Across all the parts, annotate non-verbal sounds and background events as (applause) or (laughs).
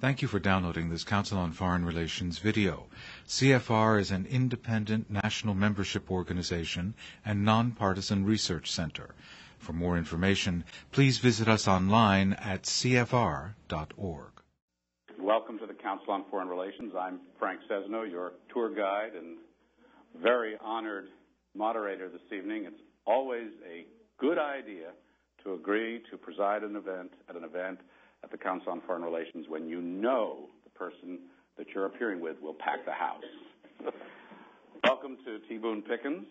Thank you for downloading this Council on Foreign Relations video. CFR is an independent national membership organization and nonpartisan research center. For more information, please visit us online at cfr.org. Welcome to the Council on Foreign Relations. I'm Frank Sesno, your tour guide and very honored moderator this evening. It's always a good idea to agree to preside an event at an event at the Council on Foreign Relations when you know the person that you're appearing with will pack the house. (laughs) welcome to T. Boone Pickens,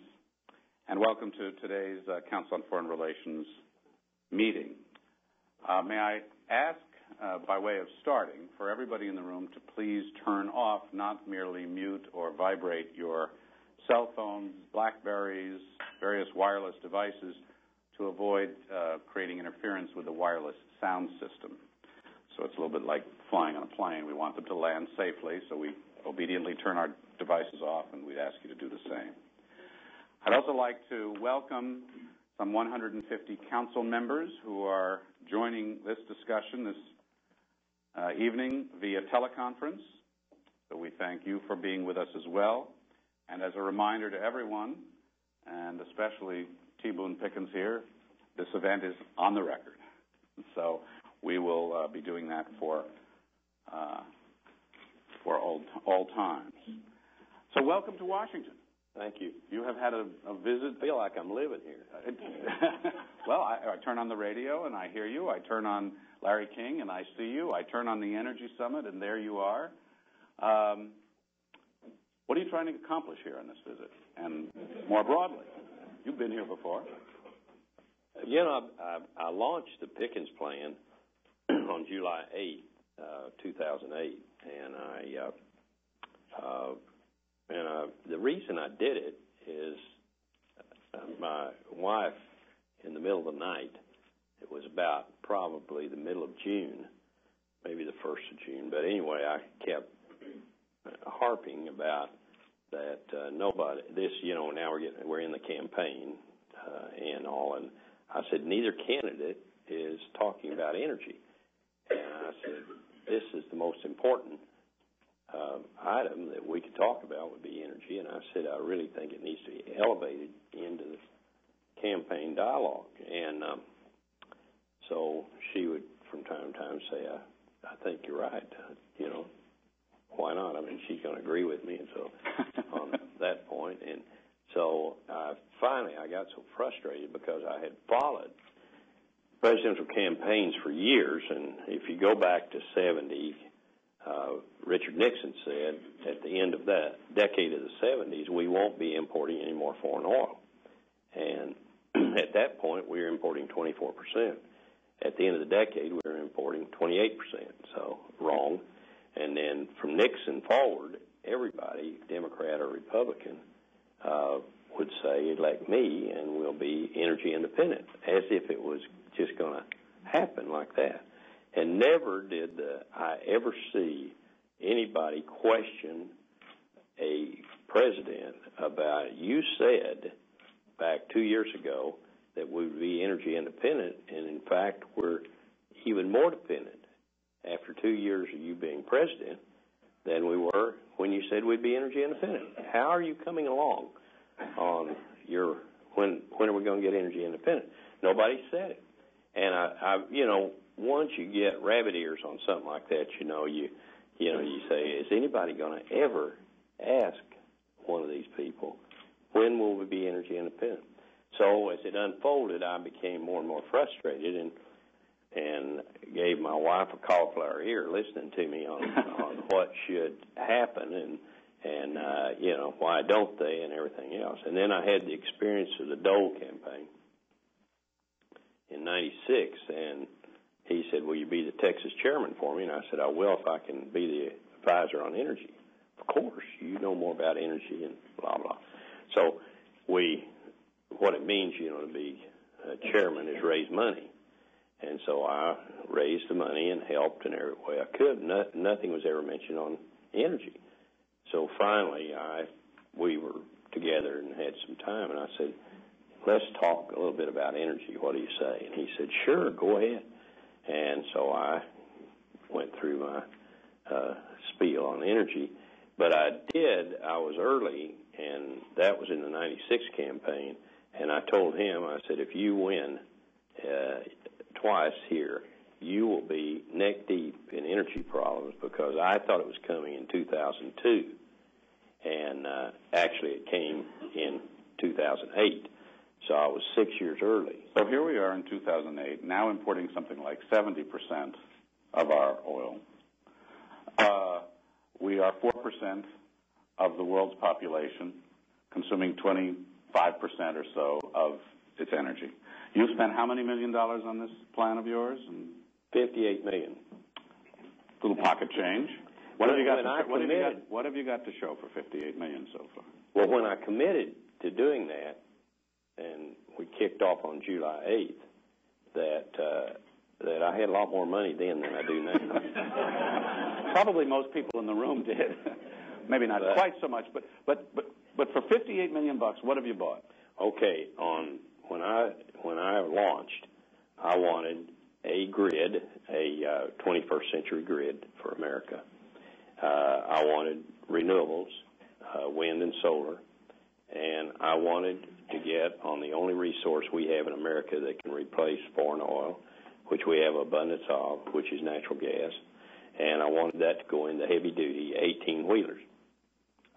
and welcome to today's uh, Council on Foreign Relations meeting. Uh, may I ask, uh, by way of starting, for everybody in the room to please turn off, not merely mute or vibrate your cell phones, Blackberries, various wireless devices to avoid uh, creating interference with the wireless sound system. So it's a little bit like flying on a plane. We want them to land safely, so we obediently turn our devices off, and we'd ask you to do the same. I'd also like to welcome some 150 council members who are joining this discussion this uh, evening via teleconference. So we thank you for being with us as well. And as a reminder to everyone, and especially T. Boone Pickens here, this event is on the record. So we will uh, be doing that for uh, for all, all times. So welcome to Washington. Thank you. You have had a, a visit. I feel like I'm living here. (laughs) (laughs) well, I, I turn on the radio and I hear you. I turn on Larry King and I see you. I turn on the Energy Summit and there you are. Um, what are you trying to accomplish here on this visit? And more broadly, you've been here before. You know, I, I, I launched the Pickens Plan on July 8, uh, 2008, and I uh, uh, and uh, the reason I did it is uh, my wife in the middle of the night. It was about probably the middle of June, maybe the first of June. But anyway, I kept harping about that uh, nobody. This, you know, now we're getting we're in the campaign uh, and all, and I said neither candidate is talking about energy. And I said, this is the most important uh, item that we could talk about would be energy. And I said, I really think it needs to be elevated into the campaign dialogue. And um, so she would, from time to time, say, I, I think you're right. Uh, you know, why not? I mean, she's going to agree with me. And so (laughs) on that point, and so uh, finally, I got so frustrated because I had followed presidential campaigns for years, and if you go back to 70, uh, Richard Nixon said at the end of that decade of the 70s, we won't be importing any more foreign oil. And (clears throat) at that point, we were importing 24%. At the end of the decade, we were importing 28%. So wrong. And then from Nixon forward, everybody, Democrat or Republican, uh, would say, elect me and we'll be energy independent, as if it was just going to happen like that. And never did the, I ever see anybody question a president about, you said back two years ago that we would be energy independent, and in fact, we're even more dependent after two years of you being president than we were when you said we'd be energy independent. How are you coming along on your when when are we going to get energy independent? Nobody said it. And I, I, you know, once you get rabbit ears on something like that, you know, you, you know, you say, is anybody going to ever ask one of these people, when will we be energy independent? So as it unfolded, I became more and more frustrated and and gave my wife a cauliflower ear listening to me on (laughs) on what should happen and and uh, you know why don't they and everything else. And then I had the experience of the Dole campaign, in 96 and he said, will you be the Texas chairman for me? And I said, I will if I can be the advisor on energy. Of course, you know more about energy and blah, blah. So we, what it means, you know, to be a chairman is raise money. And so I raised the money and helped in every way I could. No, nothing was ever mentioned on energy. So finally, I, we were together and had some time, and I said, let's talk a little bit about energy. What do you say? And he said, sure, go ahead. And so I went through my uh, spiel on energy. But I did. I was early, and that was in the '96 campaign. And I told him, I said, if you win uh, twice here, you will be neck deep in energy problems because I thought it was coming in 2002, and uh, actually it came in 2008. So I was six years early. So here we are in 2008, now importing something like 70% of our oil. Uh, we are 4% of the world's population, consuming 25% or so of its energy. You spent how many million dollars on this plan of yours? And 58 million. Little pocket change. What have you got? To, what, have you got what have you got to show for 58 million so far? Well, when I committed to doing that, and we kicked off on July 8th, that uh, that I had a lot more money then than I do now. (laughs) Probably most people in the room did. (laughs) Maybe not But- quite so much, but but but but for 58 million bucks, what have you bought? okay, on when I when I launched, I wanted a grid, a uh, 21st century grid for America. Uh, I wanted renewables, uh, wind and solar, and I wanted to get on the only resource we have in America that can replace foreign oil, which we have abundance of, which is natural gas, and I wanted that to go into heavy duty 18 wheelers.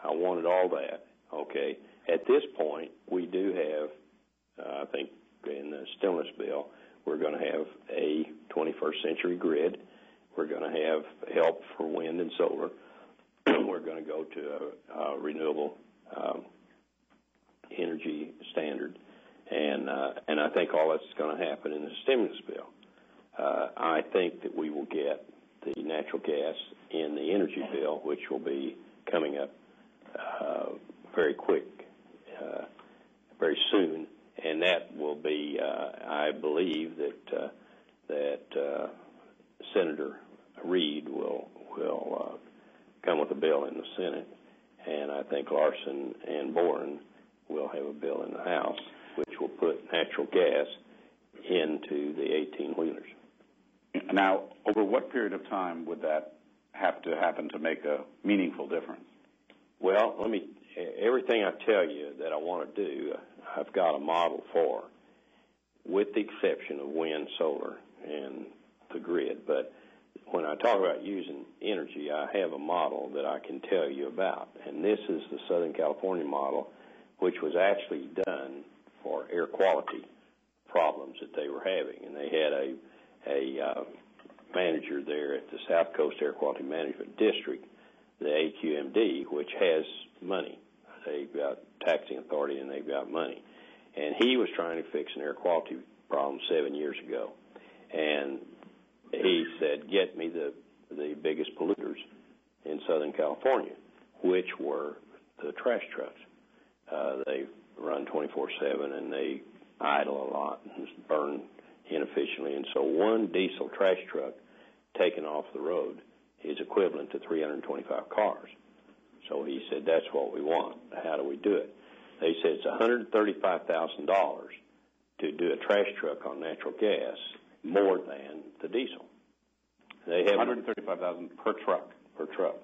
I wanted all that. Okay. At this point, we do have, uh, I think, in the stimulus bill, we're going to have a 21st century grid. We're going to have help for wind and solar. (clears throat) we're going to go to a, a renewable um, energy standard, and uh, and I think all that's going to happen in the stimulus bill. Uh, I think that we will get the natural gas in the energy bill, which will be coming up uh, very quick, uh, very soon, and that will be, uh, I believe that uh, that uh, Senator Reid will will uh, come with a bill in the Senate, and I think Larson and Boren will have a bill in the House, which will put natural gas into the 18 wheelers. Now, over what period of time would that have to happen to make a meaningful difference? Well, let me. Everything I tell you that I want to do, uh, I've got a model for, with the exception of wind, solar, and the grid. But when I talk about using energy, I have a model that I can tell you about, and this is the Southern California model, which was actually done for air quality problems that they were having, and they had a a uh, manager there at the South Coast Air Quality Management District the AQMD, which has money. They've got taxing authority and they've got money. And he was trying to fix an air quality problem seven years ago. And he said, get me the, the biggest polluters in Southern California, which were the trash trucks. Uh, they run 24-7 and they idle a lot and burn inefficiently. And so one diesel trash truck taken off the road is equivalent to 325 cars. So he said, that's what we want. How do we do it? They said it's $135,000 to do a trash truck on natural gas more than the diesel. They have 135,000 per truck. per truck.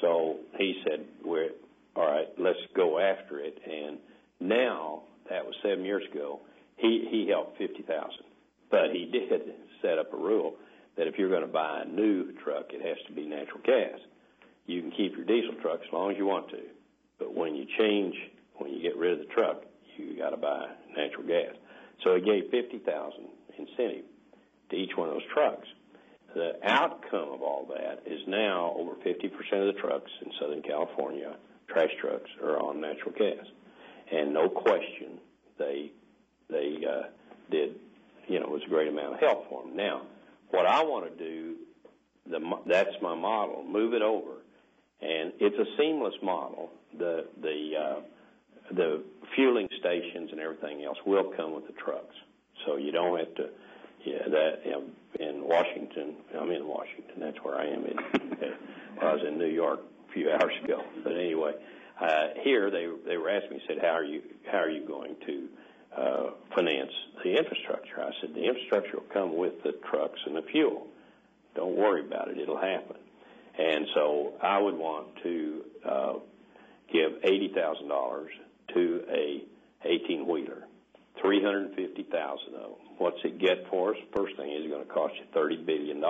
So he said, "We're. Let's go after it." And now that was seven years ago. He he helped fifty thousand, but he did (laughs) set up a rule that if you're going to buy a new truck, it has to be natural gas. You can keep your diesel truck as long as you want to, but when you change, when you get rid of the truck, you got to buy natural gas. So he gave fifty thousand incentive to each one of those trucks. The outcome of all that is now over 50% of the trucks in Southern California, trash trucks, are on natural gas, and no question they they uh, did. You know, it was a great amount of help for them. Now, what I want to do, the that's my model. Move it over, and it's a seamless model. The the uh, the fueling stations and everything else will come with the trucks, so you don't have to. Yeah, that you know, in Washington. I'm in Washington. That's where I am. In, I was in New York few hours ago. But anyway, uh, here they they were asking me, said, "How are you how are you going to uh, finance the infrastructure?" I said, "The infrastructure will come with the trucks and the fuel. Don't worry about it. It'll happen." And so I would want to uh, give $80,000 to a 18-wheeler, 350000 of them. What's it get for us? First thing is going to cost you $30 billion.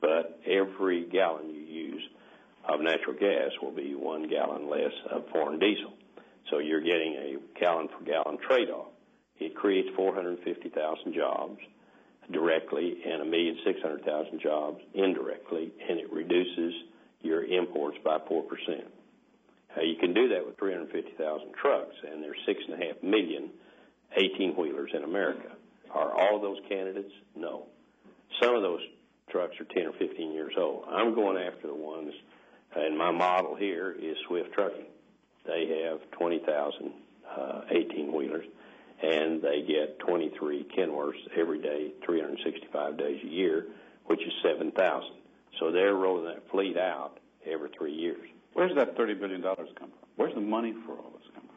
But every gallon you use of natural gas will be one gallon less of foreign diesel. So you're getting a gallon for gallon trade-off. It creates 450,000 jobs directly and 1,600,000 jobs indirectly, and it reduces your imports by 4%. You can do that with 350,000 trucks, and there's 6.5 million 18-wheelers in America. Are all those candidates? No. Some of those trucks are 10 or 15 years old. I'm going after the ones, and my model here is Swift Trucking. They have 20,000 18-wheelers, and they get 23 Kenworths every day, 365 days a year, which is 7,000. So they're rolling that fleet out every three years. Where's that $30 billion come from? Where's the money for all this come from?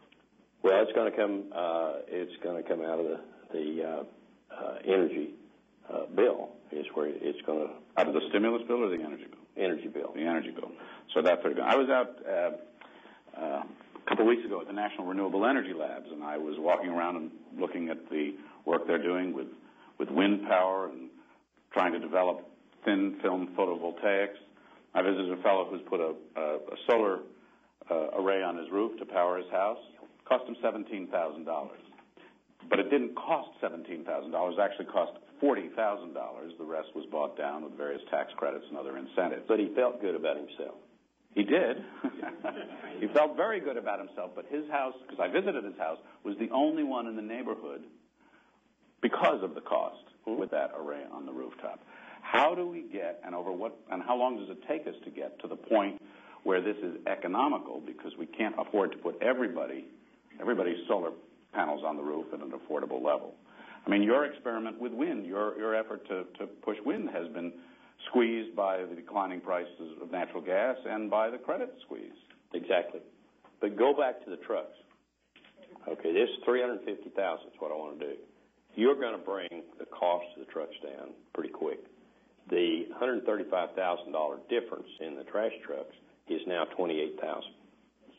Well, it's going to come. Uh, it's going to come out of the the uh, uh, energy uh, bill. Is where it's going to out of the stimulus bill or the energy bill? Energy bill. The energy bill. So that thirty. I was out uh, uh, a couple weeks ago at the National Renewable Energy Labs, and I was walking around and looking at the work they're doing with with wind power and trying to develop thin film photovoltaics. I visited a fellow who's put a, a, a solar uh, array on his roof to power his house. Cost him seventeen thousand dollars, but it didn't cost seventeen thousand dollars. It actually cost forty thousand dollars. The rest was bought down with various tax credits and other incentives. But he felt good about himself. He did. (laughs) he felt very good about himself, but his house, because I visited his house, was the only one in the neighborhood because of the cost mm-hmm. with that array on the rooftop. How do we get, and over what, and how long does it take us to get to the point where this is economical because we can't afford to put everybody everybody's solar panels on the roof at an affordable level. I mean, your experiment with wind, your, your effort to, to push wind has been squeezed by the declining prices of natural gas and by the credit squeeze. Exactly. But go back to the trucks. Okay, this 350,000 is what I want to do. You're going to bring the cost of the trucks down pretty quick. The $135,000 difference in the trash trucks is now 28,000.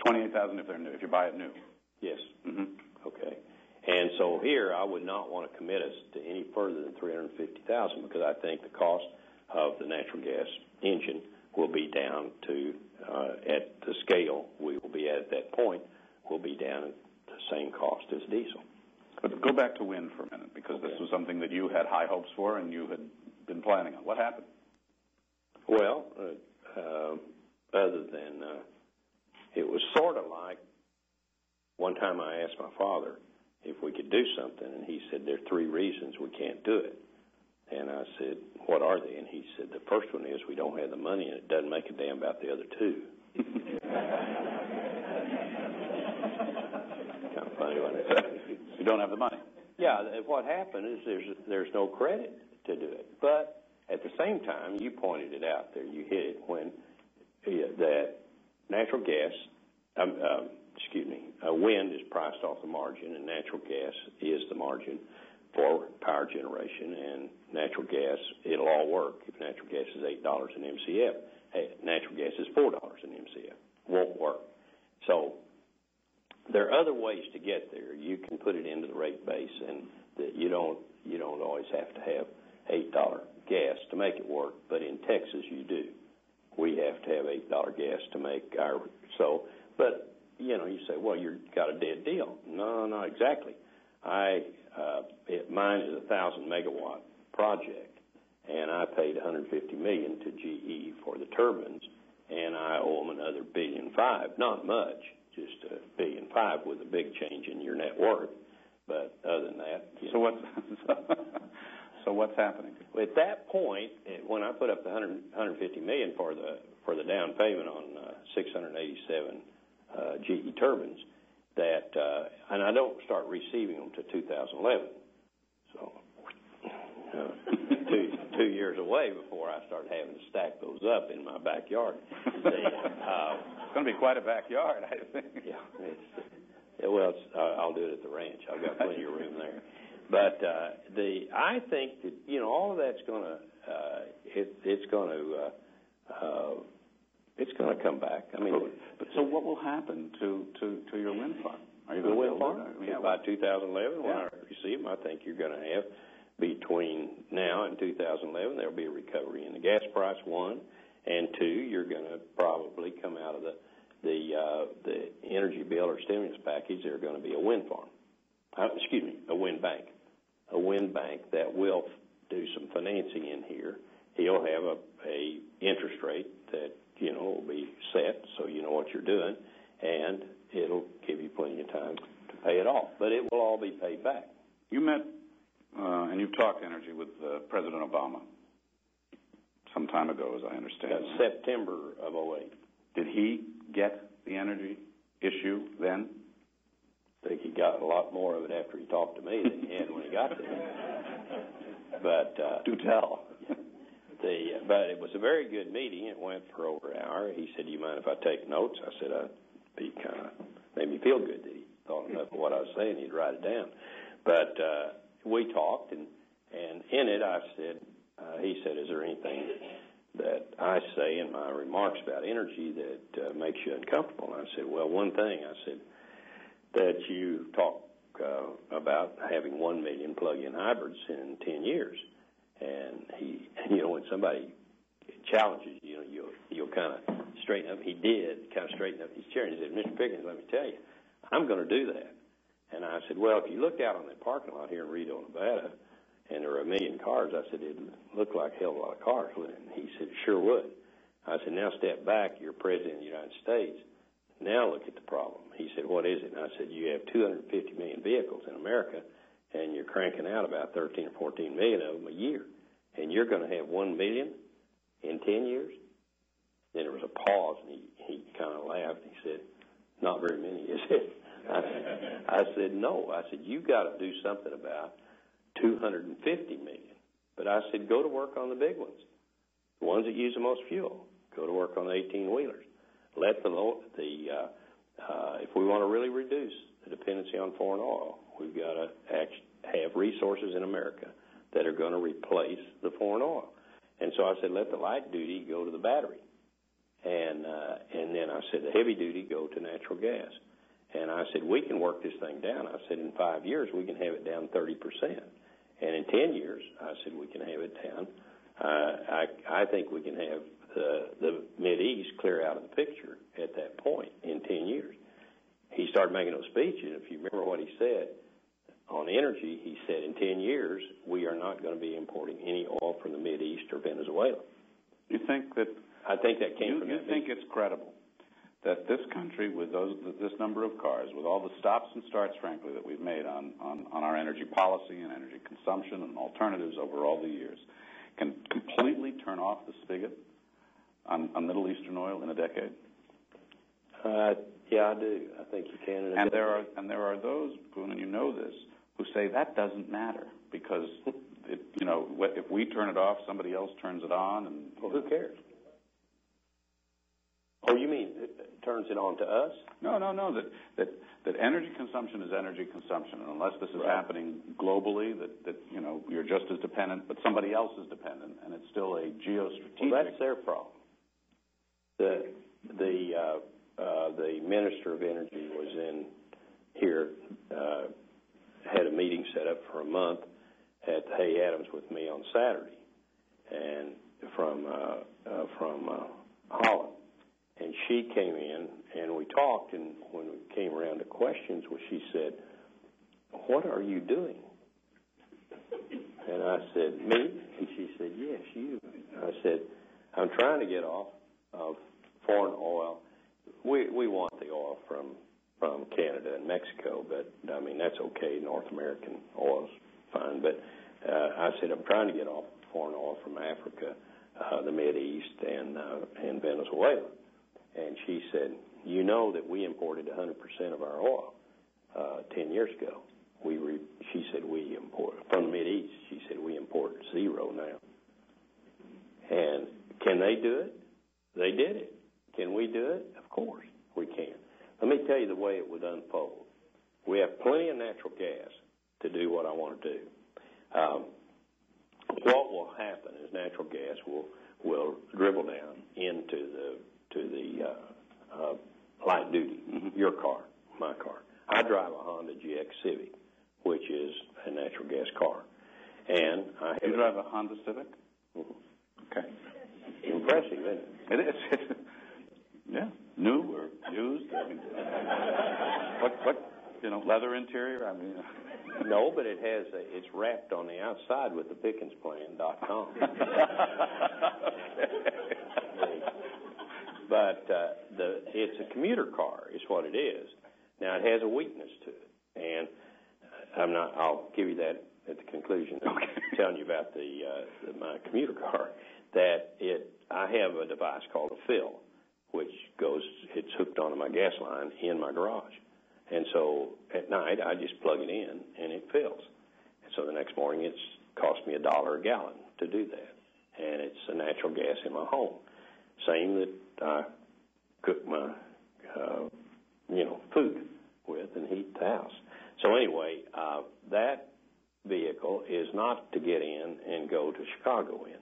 28,000 if they're new, if you buy it new. Yes. Mm-hmm. Okay. And so here, I would not want to commit us to any further than 350000 because I think the cost of the natural gas engine will be down to, uh, at the scale we will be at at that point, will be down at the same cost as diesel. But go back to wind for a minute because this was something that you had high hopes for and you had been planning on. What happened? Well, uh, uh, other than uh, it was sort of like one time I asked my father if we could do something, and he said, There are three reasons we can't do it. And I said, What are they? And he said, The first one is we don't have the money, and it doesn't make a damn about the other two. (laughs) kind of funny when it You don't have the money. Yeah, what happened is there's there's no credit to do it. But at the same time, you pointed it out there. You hit it when that natural gas, um, um, excuse me, uh, wind is priced off the margin, and natural gas is the margin for power generation. And natural gas, it'll all work if natural gas is eight dollars an MCF. Hey, natural gas is four dollars an MCF. Won't work. So there are other ways to get there. You can put it into the rate base, and you don't you don't always have to have eight dollar gas to make it work. But in Texas, you do. We have to have eight dollar gas to make our so. But you know, you say, well, you've got a dead deal. No, not exactly. I, uh, it, mine is a thousand megawatt project, and I paid 150 million to GE for the turbines, and I owe them another billion five. Not much, just a billion five with a big change in your net worth. But other than that, so what's (laughs) so what's happening? At that point, when I put up the 100, 150 million for the for the down payment on uh, 687 uh, GE turbines that, uh, and I don't start receiving them to 2011. So uh, (laughs) two two years away before I start having to stack those up in my backyard. (laughs) Uh, it's going to be quite a backyard, I think. (laughs) Yeah, well, it's, uh, I'll do it at the ranch. I've got plenty of room there. But uh, the I think that you know all of that's going to uh, it, it's going to come back. I mean, but, so what will happen to, to, to your wind farm? Are you going to farm? Yeah, by 2011, when I receive them, I think you're going to have between now and 2011, there'll be a recovery in the gas price, one, and two, you're going to probably come out of the the uh, the energy bill or stimulus package. There's going to be a wind farm, uh, excuse me, a wind bank, a wind bank that will do some financing in here. He'll have a, a interest rate that you know will be set, so you know what you're doing, and it'll give you plenty of time to pay it off. But it will all be paid back. You met uh, and you've talked energy with uh, President Obama some time ago, as I understand. That's September of 08. Did he get the energy issue then? I think he got a lot more of it after he talked to me than he had when he got there. (laughs) But uh, do tell. The, but it was a very good meeting. It went for over an hour. He said, "Do you mind if I take notes?" I said, "I'd be kind of made me feel good that he thought enough of what I was saying. He'd write it down." But uh, we talked, and and in it, I said, uh, he said, "Is there anything that I say in my remarks about energy that uh, makes you uncomfortable?" And I said, "Well, one thing," I said, "that you talk uh, about having one million plug-in hybrids in ten years." And he, you know, when somebody challenges you, know, you'll you'll kind of straighten up. He did kind of straighten up his chair, and he said, "Mr. Pickens, let me tell you, I'm going to do that." And I said, well, if you looked out on that parking lot here in Reno, Nevada, and there were a million cars, I said, it'd look like a hell of a lot of cars, it? And he said, sure would. I said, now step back. You're president of the United States. Now look at the problem. He said, what is it? And I said, you have 250 million vehicles in America, and you're cranking out about 13 or 14 million of them a year. And you're going to have 1 million in 10 years? Then there was a pause, and he, he kind of laughed. He said, not very many, is it? I, I said, no. I said, you got to do something about 250 million. But I said, go to work on the big ones, the ones that use the most fuel. Go to work on the 18 wheelers. Let the the uh, uh, if we want to really reduce the dependency on foreign oil, we've got to have resources in America that are going to replace the foreign oil. And so I said, let the light duty go to the battery, and uh, and then I said the heavy duty go to natural gas. And I said, we can work this thing down. I said, in five years, we can have it down 30%. And in 10 years, I said, we can have it down. Uh, I, I think we can have the, the East clear out of the picture at that point in 10 years. He started making those speeches. If you remember what he said on energy, he said, in 10 years, we are not going to be importing any oil from the Mid East or Venezuela. Do you think that? I think that came you, from you that. think it's credible? that this country, with those, this number of cars, with all the stops and starts, frankly, that we've made on, on, on our energy policy and energy consumption and alternatives over all the years, can completely turn off the spigot on, on Middle Eastern oil in a decade? Uh, yeah, I do. I think you can. And there are and there are those, Boone, and you know this, who say that doesn't matter because, (laughs) it, you know, if we turn it off, somebody else turns it on, and well, who cares? Oh, you mean it turns it on to us? No, no, no. That that that energy consumption is energy consumption, and unless this is happening globally, that that you know you're just as dependent, but somebody else is dependent, and it's still a geostrategic. Well, that's their problem. Uh, the minister of energy was in here, uh, had a meeting set up for a month at Hay Adams with me on Saturday, and from uh, uh, from uh, Holland. And she came in and we talked and when we came around to questions well she said what are you doing? And i said me? And she said yes you. I said i'm trying to get off of foreign oil we want the oil from from canada and mexico but i mean that's okay north american oil's fine but uh, i said i'm trying to get off foreign oil from africa uh, the Mid East and uh, and Venezuela and she said, "You know that we imported 100% of our oil uh, 10 years ago. We she said we import from the Mid East. She said we import zero now. And can they do it? They did it. Can we do it? Of course we can. Let me tell you the way it would unfold. We have plenty of natural gas to do what I want to do. Um, what will happen is natural gas will will dribble down into the to the uh, uh, light duty, mm-hmm. your car, my car. I drive a Honda GX Civic, which is a natural gas car, and I have You drive a Honda Civic? Mm-hmm. Okay. impressive, isn't it? It is. (laughs) yeah. New or used? I mean, what, what, you know, leather interior? I mean, (laughs) No, but it has a, it's wrapped on the outside with the PickensPlan.com. (laughs) but uh, the it's a commuter car, is what it is. Now it has a weakness to it, and I'm not. I'll give you that at the conclusion. of (laughs) telling you about the, uh, the my commuter car. That it, I have a device called a fill, which goes. It's hooked onto my gas line in my garage, and so at night I just plug it in and it fills. And so the next morning it's cost me a dollar a gallon to do that, and it's a natural gas in my home. Same that I cook my, uh, you know, food with and heat the house. So anyway, uh, that vehicle is not to get in and go to Chicago in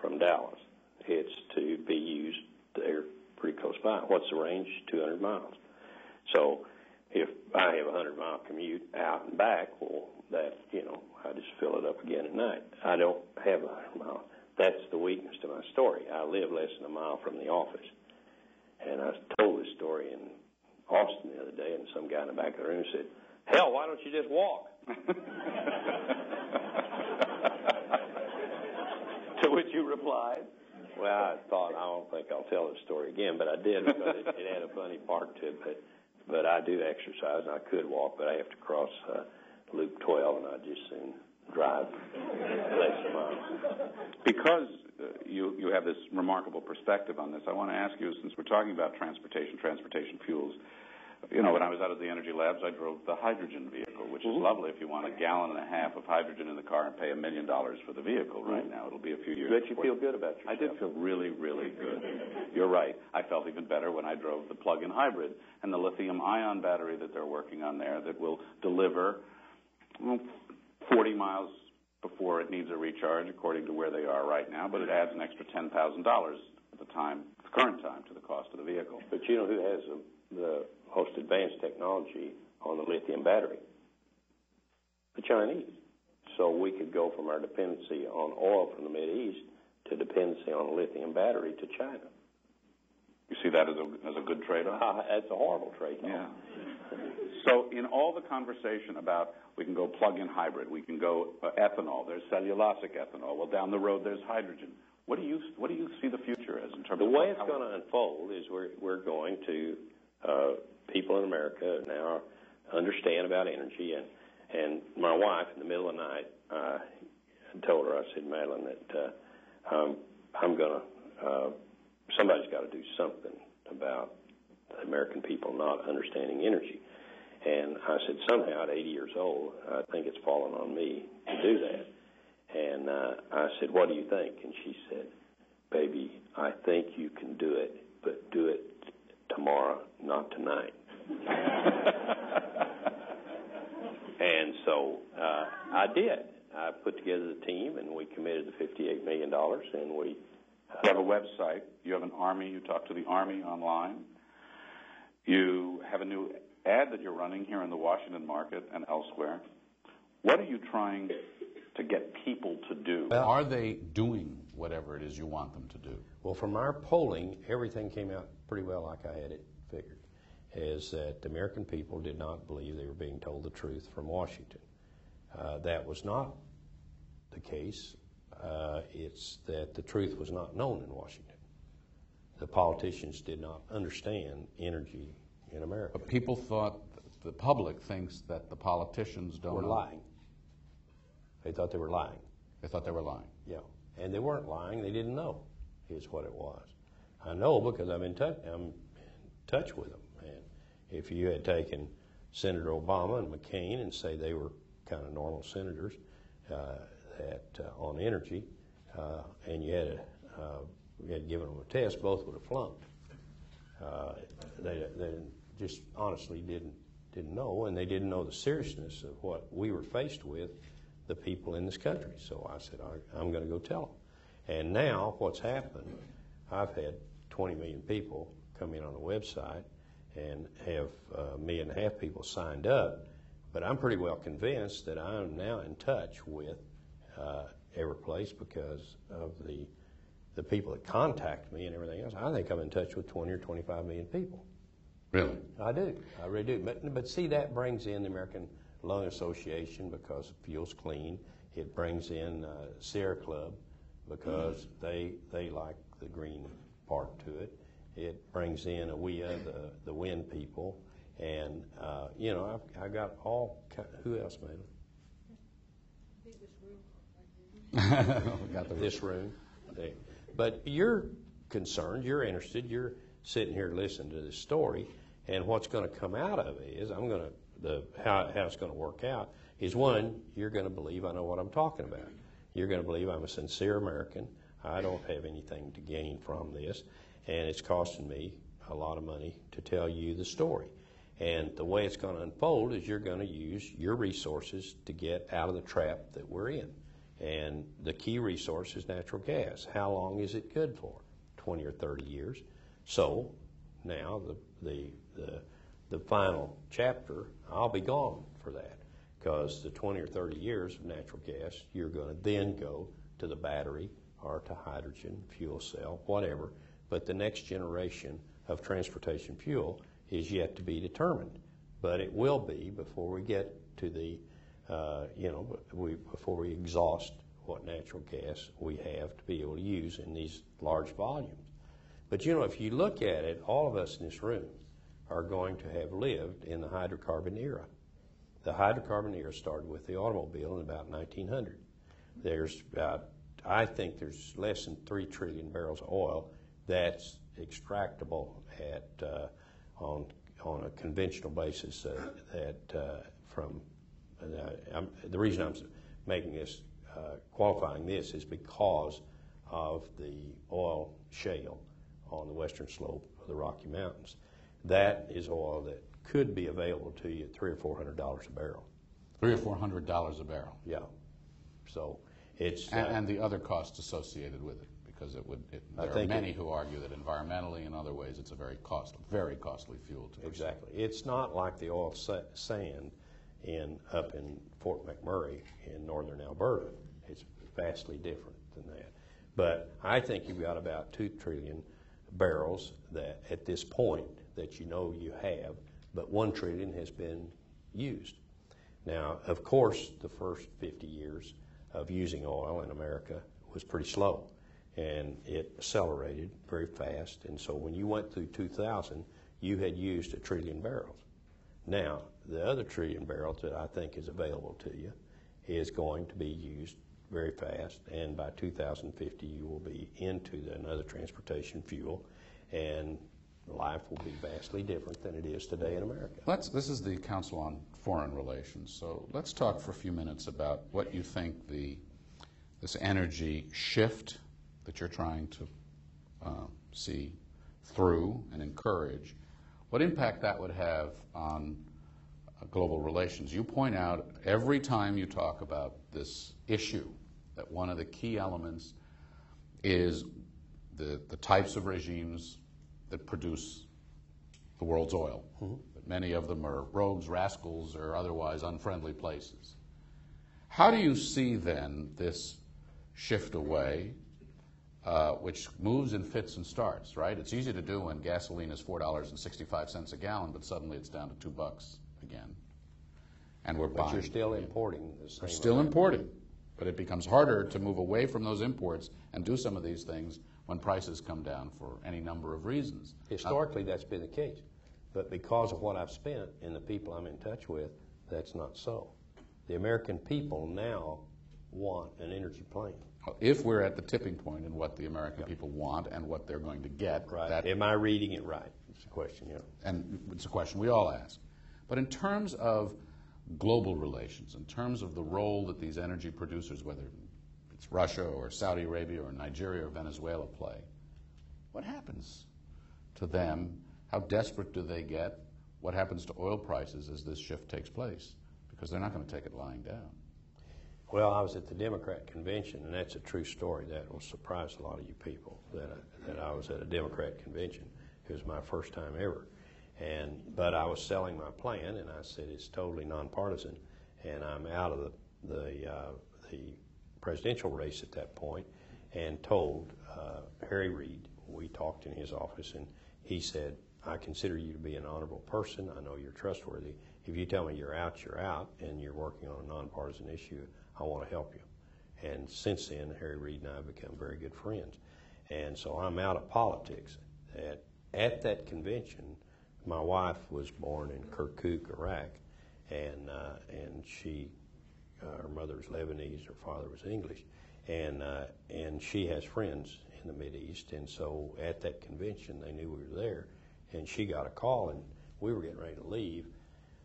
from Dallas. It's to be used there pretty close by. What's the range? 200 miles. So if I have a 100 mile commute out and back, well, that, you know, I just fill it up again at night. I don't have a 100 mile. That's the weakness to my story. I live less than a mile from the office. And I told this story in Austin the other day, and some guy in the back of the room said, Hell, why don't you just walk? (laughs) (laughs) to which you replied, Well, I thought, I don't think I'll tell this story again, but I did because it, it had a funny part to it. But, but I do exercise, and I could walk, but I have to cross uh, Loop 12, and I just soon drive less than mile. because uh, you you have this remarkable perspective on this, I want to ask you, since we're talking about transportation, transportation fuels. You know, when I was out at the Energy Labs, I drove the hydrogen vehicle, which is mm-hmm. lovely if you want a gallon and a half of hydrogen in the car and pay a million dollars for the vehicle. Right mm-hmm. now, it'll be a few years. Bet you feel good about yourself. I did feel really, really (laughs) good. You're right. I felt even better when I drove the plug-in hybrid and the lithium-ion battery that they're working on there that will deliver 40 miles before it needs a recharge, according to where they are right now. But it adds an extra $10,000 at the time, the current time, to the cost of the vehicle. But you know who has the, the most advanced technology on the lithium battery? The Chinese. So we could go from our dependency on oil from the Mid East to dependency on a lithium battery to China. You see that as a as a good trade-off. (laughs) That's a horrible trade-off. Yeah. So in all the conversation about we can go plug-in hybrid, we can go uh, ethanol. There's cellulosic ethanol. Well, down the road there's hydrogen. What do you what do you see the future as in terms The of the way it's going to unfold is we're we're going to people in America now understand about energy and and my wife in the middle of the night uh, I told her I said Madeline that uh, um, I'm going to uh, somebody's got to do something about the American people not understanding energy. And I said, somehow at 80 years old, I think it's fallen on me to do that. And uh, I said, what do you think? And she said, baby, I think you can do it, but do it tomorrow, not tonight. (laughs) and so uh, I did. I put together the team, and we committed the $58 million, and we You have a website. You have an army. You talk to the army online. You have a new ad that you're running here in the Washington market and elsewhere. What are you trying to get people to do? Are they doing whatever it is you want them to do? Well, from our polling, everything came out pretty well like I had it figured. Is that the American people did not believe they were being told the truth from Washington. Uh, that was not the case. Uh, it's that the truth was not known in Washington. The politicians did not understand energy in America. But people thought, the public thinks that the politicians don't Were know. lying. They thought they were lying. They thought they were lying. Yeah, and they weren't lying. They didn't know. Is what it was. I know because I'm in touch. I'm in touch with them. And if you had taken Senator Obama and McCain and say they were kind of normal senators uh, that uh, on energy, uh, and you had a, uh, you had given them a test, both would have flunked. Uh, they, they just honestly didn't didn't know, and they didn't know the seriousness of what we were faced with, the people in this country. So I said, I, I'm going to go tell them. And now, what's happened? I've had 20 million people come in on the website, and have uh, me and a million and a half people signed up. But I'm pretty well convinced that I'm now in touch with uh, Everplace because of the the people that contact me and everything else. I think I'm in touch with 20 or 25 million people. Really? I do. I really do. But, but see, that brings in the American Lung Association because it fuel's clean. It brings in uh, Sierra Club because they they like the green part to it. It brings in AWEA, the, the wind people. And, uh, you know, I've, I've got all, who else, Maylin? we got the this room. There. But you're concerned, you're interested, you're sitting here listening to this story, and what's going to come out of it is I'm going to the how, how it's going to work out is one you're going to believe I know what I'm talking about. You're going to believe I'm a sincere American. I don't have anything to gain from this, and it's costing me a lot of money to tell you the story. And the way it's going to unfold is you're going to use your resources to get out of the trap that we're in. And the key resource is natural gas. How long is it good for? 20 or 30 years. So now the, the, the, the final chapter, I'll be gone for that because the 20 or 30 years of natural gas, you're going to then go to the battery or to hydrogen, fuel cell, whatever. But the next generation of transportation fuel is yet to be determined. But it will be before we get to the uh, you know, we, before we exhaust what natural gas we have to be able to use in these large volumes. But you know, if you look at it, all of us in this room are going to have lived in the hydrocarbon era. The hydrocarbon era started with the automobile in about 1900. There's about, I think there's less than 3 trillion barrels of oil that's extractable at, uh, on, on a conventional basis uh, that uh, from uh, the reason I'm making this, uh, qualifying this, is because of the oil shale on the western slope of the Rocky Mountains. That is oil that could be available to you at three or four hundred dollars a barrel. Three or four hundred dollars a barrel. Yeah. So it's and, uh, and, the other costs associated with it, because it would. It, there are many it, who argue that environmentally and other ways, it's a very cost, very costly fuel to. Exactly. It's not like the oil sa- sand in up in Fort McMurray in northern Alberta. It's vastly different than that. But I think you've got about two trillion barrels that at this point that you know you have, but one trillion has been used. Now, of course, the first 50 years of using oil in America was pretty slow, and it accelerated very fast. And so when you went through 2000, you had used a trillion barrels. Now, the other trillion barrels that I think is available to you is going to be used very fast, and by 2050 you will be into the, another transportation fuel, and life will be vastly different than it is today in America. Let's, this is the Council on Foreign Relations, so let's talk for a few minutes about what you think the this energy shift that you're trying to uh, see through and encourage, what impact that would have on global relations. You point out every time you talk about this issue that one of the key elements is the, the types of regimes that produce the world's oil. Mm-hmm. Many of them are rogues, rascals, or otherwise unfriendly places. How do you see then this shift away, uh, which moves and fits and starts, right? It's easy to do when gasoline is $4.65 a gallon, but suddenly it's down to two bucks again. And we're But buying. you're still importing the same. We're still importing. But it becomes harder to move away from those imports and do some of these things when prices come down for any number of reasons. Historically, that's been the case. But because of what I've spent and the people I'm in touch with, that's not so. The American people now want an energy plan. If we're at the tipping point in what the American people want and what they're going to get, Right. that, Am I reading it right? It's a question, you know. and it's a question we all ask. But in terms of global relations, in terms of the role that these energy producers, whether it's Russia or Saudi Arabia or Nigeria or Venezuela, play, what happens to them? How desperate do they get? What happens to oil prices as this shift takes place? Because they're not going to take it lying down. Well, I was at the Democrat convention, and that's a true story. That will surprise a lot of you people that I, that I was at a Democrat convention. It was my first time ever. And but I was selling my plan, and I said it's totally nonpartisan, and I'm out of the the uh, the presidential race at that point, and told uh, Harry Reid. We talked in his office, and he said, "I consider you to be an honorable person. I know you're trustworthy. If you tell me you're out, you're out, and you're working on a nonpartisan issue, I want to help you." And since then, Harry Reid and I have become very good friends. And so I'm out of politics. At, at that convention, my wife was born in Kirkuk, Iraq, and uh, and she, her mother was Lebanese, her father was English, and uh, and she has friends in the Mid East, and so at that convention they knew we were there, and she got a call, and we were getting ready to leave.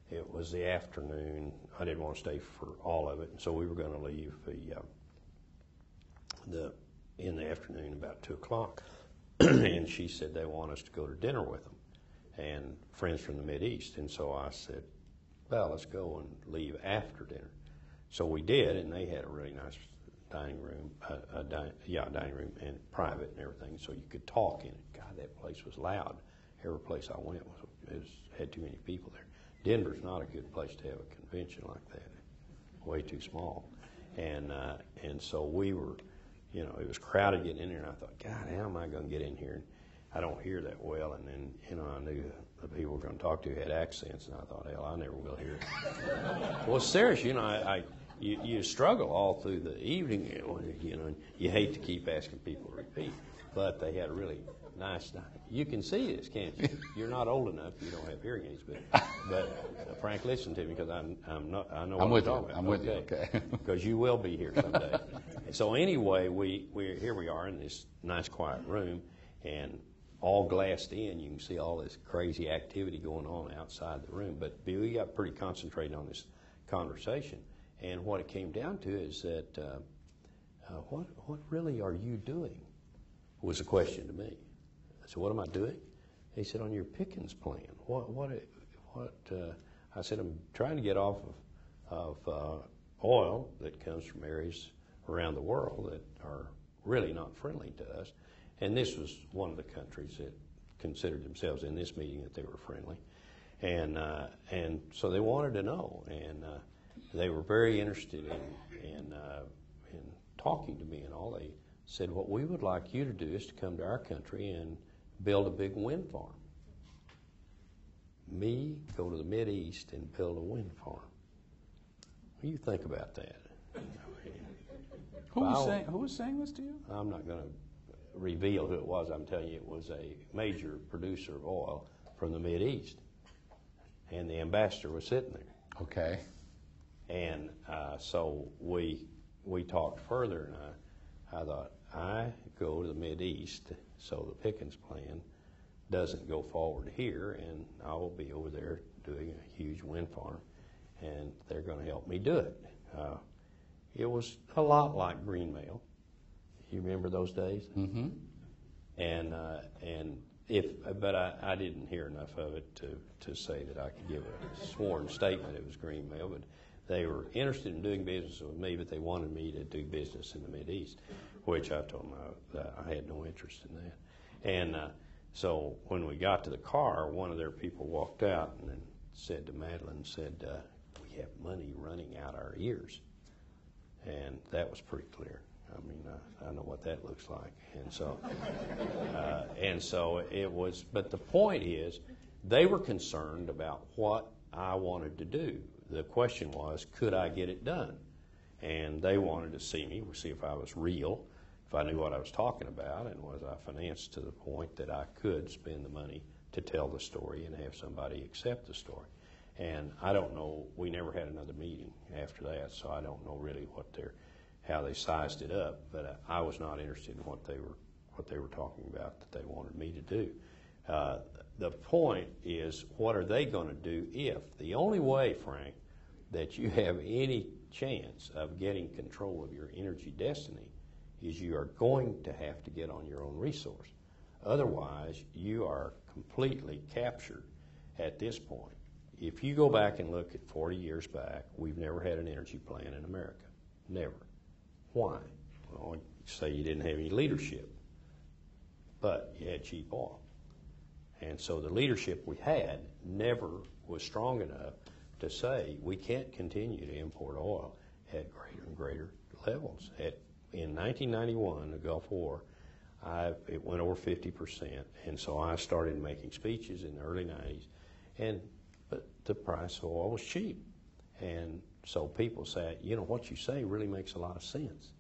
It was the afternoon. I didn't want to stay for all of it, and so we were going to leave the uh, the in the afternoon about two o'clock, (clears throat) and she said they want us to go to dinner with them and friends from the Mid East. And so I said, well, let's go and leave after dinner. So we did, and they had a really nice dining room, uh, a di- yeah, dining room, and private and everything, so you could talk in it. God, that place was loud. Every place I went was, was had too many people there. Denver's not a good place to have a convention like that. Way too small, and uh, and so we were, you know, it was crowded getting in there, and I thought, God, how am I going to get in here? And I don't hear that well, and then you know I knew the people we were going to talk to had accents, and I thought, hell, I never will hear (laughs) well, serious, you know, I, I you, you struggle all through the evening, you know, you you hate to keep asking people to repeat, but they had a really nice. night. You can see this, can't you? You're not old enough. You don't have hearing aids, but but uh, Frank, listen to me because I'm I'm not I know I'm what with I'm you. about. I'm with you, okay. Because you will be here someday. so anyway, we we here we are in this nice quiet room, and all glassed in. You can see all this crazy activity going on outside the room. But we got pretty concentrated on this conversation. And what it came down to is that uh, uh, what what really are you doing? Was a question to me. I said, what am I doing? He said, on your Pickens plan. What what what? Uh, I said, I'm trying to get off of, of uh, oil that comes from areas around the world that are really not friendly to us. And this was one of the countries that considered themselves in this meeting that they were friendly. And, uh, and so they wanted to know. And uh, they were very interested in, in, uh, in talking to me and all. They said, What we would like you to do is to come to our country and build a big wind farm. Me go to the Mid East and build a wind farm. What do you think about that? Who was, saying, who was saying this to you? I'm not going to reveal who it was. I'm telling you, it was a major producer of oil from the Mid East, and the ambassador was sitting there. Okay. And uh, so we we talked further, and I, I thought I go to the Mid East, so the Pickens plan doesn't go forward here, and I will be over there doing a huge wind farm, and they're going to help me do it. Uh, it was a lot like Greenmail. You remember those days? Mm-hmm. and uh, and if but I, I didn't hear enough of it to, to say that I could give a sworn statement it was Greenmail, but they were interested in doing business with me, but they wanted me to do business in the Mid East, which I told them I, I had no interest in that. And uh, so when we got to the car, one of their people walked out and said to Madeleine, said, uh, "We have money running out our ears," and that was pretty clear. I mean, I, I know what that looks like, and so, uh, and so it was. But the point is, they were concerned about what I wanted to do. The question was, could I get it done? And they wanted to see me, see if I was real, if I knew what I was talking about, and was I financed to the point that I could spend the money to tell the story and have somebody accept the story. And I don't know. We never had another meeting after that, so I don't know really what their how they sized it up. But I was not interested in what they were what they were talking about that they wanted me to do. Uh, the point is, what are they going to do if the only way, Frank, that you have any chance of getting control of your energy destiny is you are going to have to get on your own resource. Otherwise, you are completely captured at this point. If you go back and look at 40 years back, we've never had an energy plan in America. Never. Why? Well, you say you didn't have any leadership, but you had cheap oil. And so the leadership we had never was strong enough to say we can't continue to import oil at greater and greater levels. At, in 1991, the Gulf War, I, it went over 50 percent, and so I started making speeches in the early 90s, and but the price of oil was cheap, and so people said, you know, what you say really makes a lot of sense.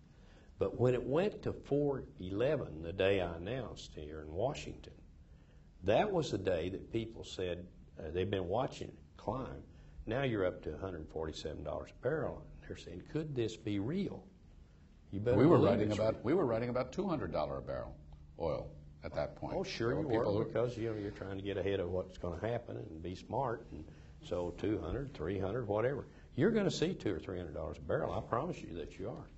But when it went to 411, the day I announced here in Washington, that was the day that people said uh, they've been watching it climb. Now you're up to $147 a barrel. And they're saying, could this be real? You better we were writing about real. we were writing about $200 a barrel oil at that point. Oh, sure you were, were because you know you're trying to get ahead of what's going to happen and be smart. And so 200, 300, whatever. You're going to see two or three hundred dollars a barrel. I promise you that you are.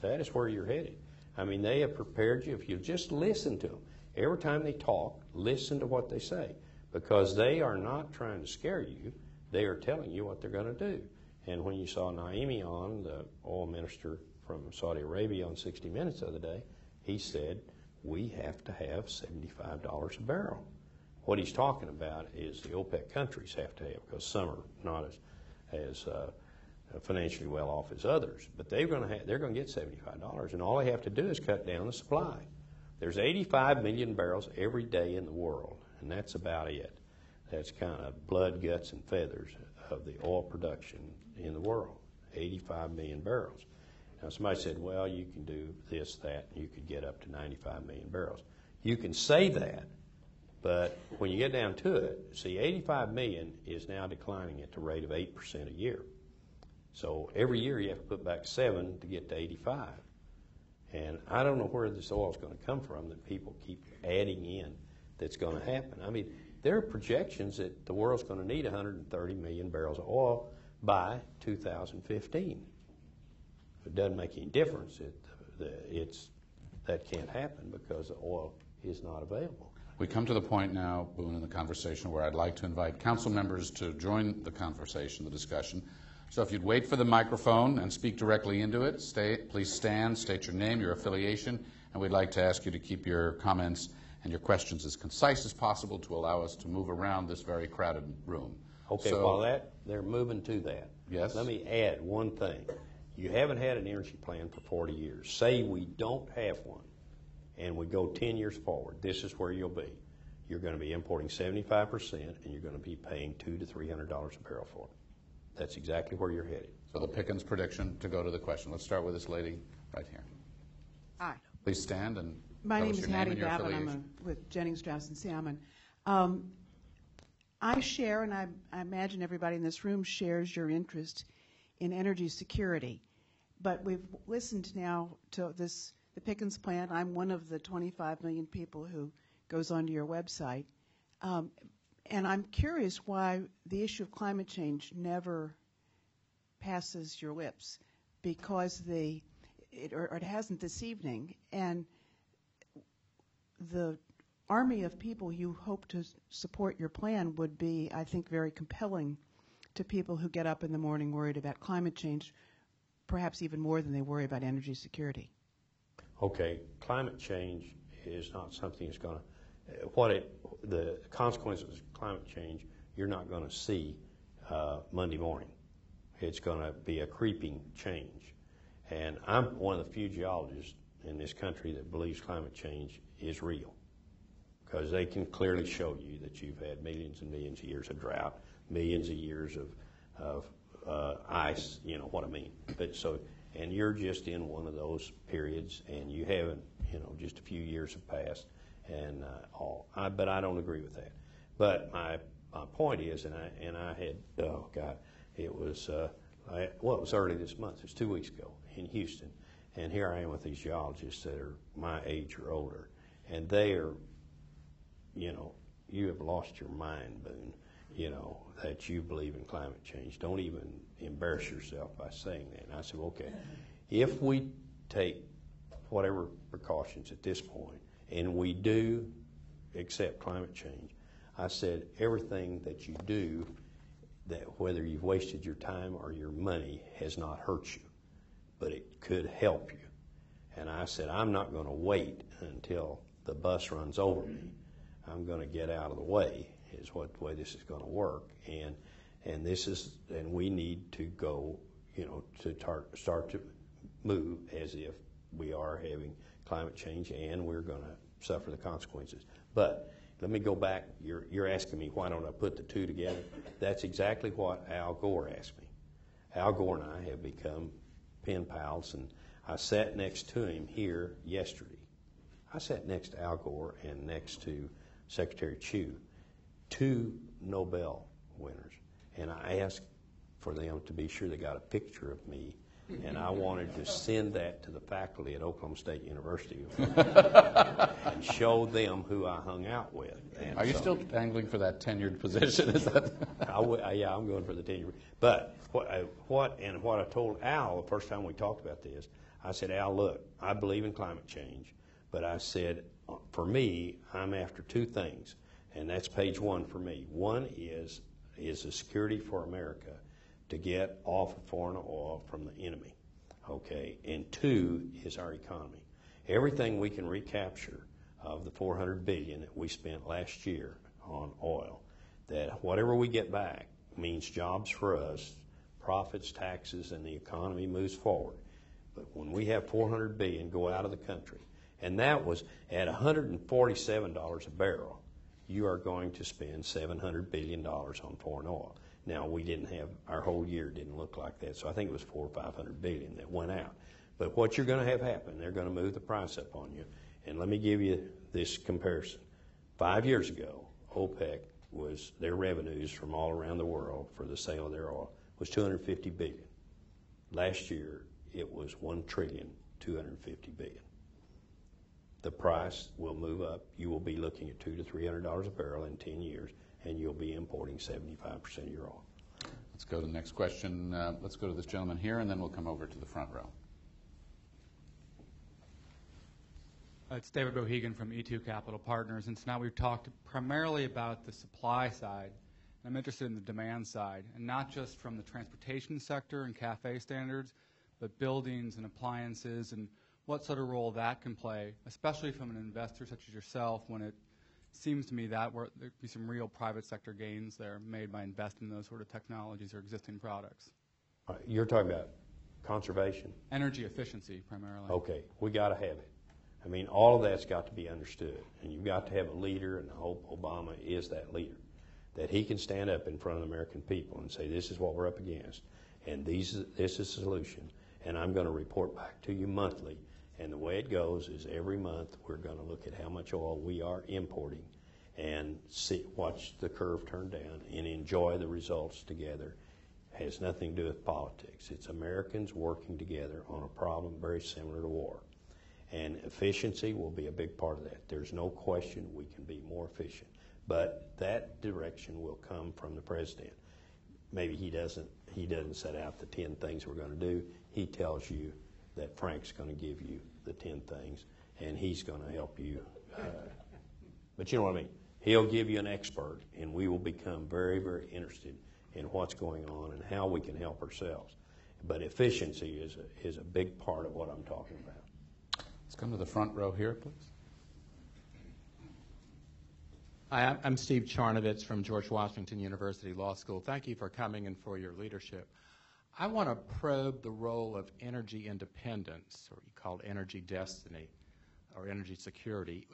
That is where you're headed. I mean, they have prepared you. If you just listen to them, every time they talk, listen to what they say, because they are not trying to scare you. They are telling you what they're going to do. And when you saw Naimi on, the oil minister from Saudi Arabia, on 60 Minutes the other day, he said, we have to have $75 a barrel. What he's talking about is the OPEC countries have to have, because some are not as, as uh, financially well off as others, but they're going to have, they're going to get $75, and all they have to do is cut down the supply. There's 85 million barrels every day in the world, and that's about it. That's kind of blood, guts, and feathers of the oil production in the world. 85 million barrels. Now, somebody said, well, you can do this, that, and you could get up to 95 million barrels. You can say that, but when you get down to it, see, 85 million is now declining at the rate of 8% a year. So every year you have to put back seven to get to 85. And I don't know where this oil is going to come from that people keep adding in that's going to happen. I mean, there are projections that the world's going to need 130 million barrels of oil by 2015. If it doesn't make any difference, it, it's, that can't happen because the oil is not available. We come to the point now, Boone, in the conversation where I'd like to invite council members to join the conversation, the discussion. So if you'd wait for the microphone and speak directly into it, stay, please stand, state your name, your affiliation, and we'd like to ask you to keep your comments and your questions as concise as possible to allow us to move around this very crowded room. Okay, so, while that they're moving to that, yes. Let me add one thing. You haven't had an energy plan for 40 years. Say we don't have one, and we go 10 years forward. This is where you'll be. You're going to be importing 75%, and you're going to be paying two to three hundred dollars a barrel for it. That's exactly where you're headed. So the Pickens prediction, to go to the question, let's start with this lady right here. Hi. Please stand and My tell name us is your Hattie name and your Davin. I'm a- with Jennings, Strauss, and Salmon. Um, I share, and I I imagine everybody in this room shares your interest in energy security. But we've listened now to this, the Pickens plant. I'm one of the 25 million people who goes onto your website. Um, and I'm curious why the issue of climate change never passes your lips, because the it, or it hasn't this evening, and the army of people you hope to support your plan would be, I think, very compelling to people who get up in the morning worried about climate change, perhaps even more than they worry about energy security. Okay, climate change is not something that's going to what it, the consequences of climate change, you're not going to see uh, Monday morning. It's going to be a creeping change. And I'm one of the few geologists in this country that believes climate change is real because they can clearly show you that you've had millions and millions of years of drought, millions of years of, of uh, ice, you know what I mean. But so, and you're just in one of those periods and you haven't, you know, just a few years have passed and uh, all. I, but I don't agree with that. But my, my point is, and I and I had oh God, it was uh, I, well it was early this month. It was two weeks ago in Houston, and here I am with these geologists that are my age or older, and they are, you know, you have lost your mind, Boone. You know that you believe in climate change. Don't even embarrass yourself by saying that. And I said, okay, if we take whatever precautions at this point and we do accept climate change. I said everything that you do, that whether you've wasted your time or your money, has not hurt you, but it could help you. And I said I'm not going to wait until the bus runs over me. I'm going to get out of the way. Is what the way this is going to work, and and this is and we need to go, you know, to tar- start to move as if we are having climate change and we're going to suffer the consequences. But let me go back. You're, you're asking me why don't I put the two together? That's exactly what Al Gore asked me. Al Gore and I have become pen pals, and I sat next to him here yesterday. I sat next to Al Gore and next to Secretary Chu, two Nobel winners, and I asked for them to be sure they got a picture of me and I wanted to send that to the faculty at Oklahoma State University (laughs) and show them who I hung out with. And Are you so- still angling for that tenured position? (laughs) Is that? I w- uh, yeah, I'm going for the tenure. But what, I, what and what I told Al the first time we talked about this, I said, Al, look, I believe in climate change, but I said, uh, for me, I'm after two things, and that's page one for me. One is is the security for America to get off of foreign oil from the enemy, okay, and two is our economy. Everything we can recapture of the 400 billion that we spent last year on oil that whatever we get back means jobs for us, profits, taxes, and the economy moves forward. But when we have 400 billion go out of the country, and that was at $147 a barrel, you are going to spend 700 billion dollars on foreign oil. Now we didn't have our whole year didn't look like that, so I think it was four or 500 billion that went out. But what you're going to have happen, they're going to move the price up on you. And let me give you this comparison. Five years ago, OPEC was their revenues from all around the world for the sale of their oil was 250 billion. Last year, it was 1 trillion 250 billion. The price will move up. You will be looking at two to three hundred dollars a barrel in 10 years, and you'll be importing 75% of your oil. Let's go to the next question. Uh, let's go to this gentleman here, and then we'll come over to the front row. Uh, It's David Bohegan from E2 Capital Partners, and tonight we've talked primarily about the supply side. I'm interested in the demand side, and not just from the transportation sector and cafe standards, but buildings and appliances and what sort of role that can play, especially from an investor such as yourself, when it seems to me that where there could be some real private sector gains there made by investing in those sort of technologies or existing products. Uh, You're talking about conservation? Energy efficiency primarily. Okay, we got to have it. I mean, all of that's got to be understood, and you've got to have a leader, and I hope Obama is that leader, that he can stand up in front of the American people and say, "This is what we're up against, and these this is the solution, and I'm going to report back to you monthly." And the way it goes is every month we're going to look at how much oil we are importing, and see watch the curve turn down and enjoy the results together. Has nothing to do with politics. It's Americans working together on a problem very similar to war. And efficiency will be a big part of that. There's no question we can be more efficient. But that direction will come from the president. Maybe he doesn't he doesn't set out the 10 things we're going to do. He tells you that Frank's going to give you the 10 things and he's going to help you. Uh, but you know what I mean? He'll give you an expert and we will become very, very interested in what's going on and how we can help ourselves. But efficiency is a, is a big part of what I'm talking about. Let's come to the front row here, please. Hi, I'm- I'm Steve Charnovitz from George Washington University Law School. Thank you for coming and for your leadership. I want to probe the role of energy independence, or you call it energy destiny, or energy security,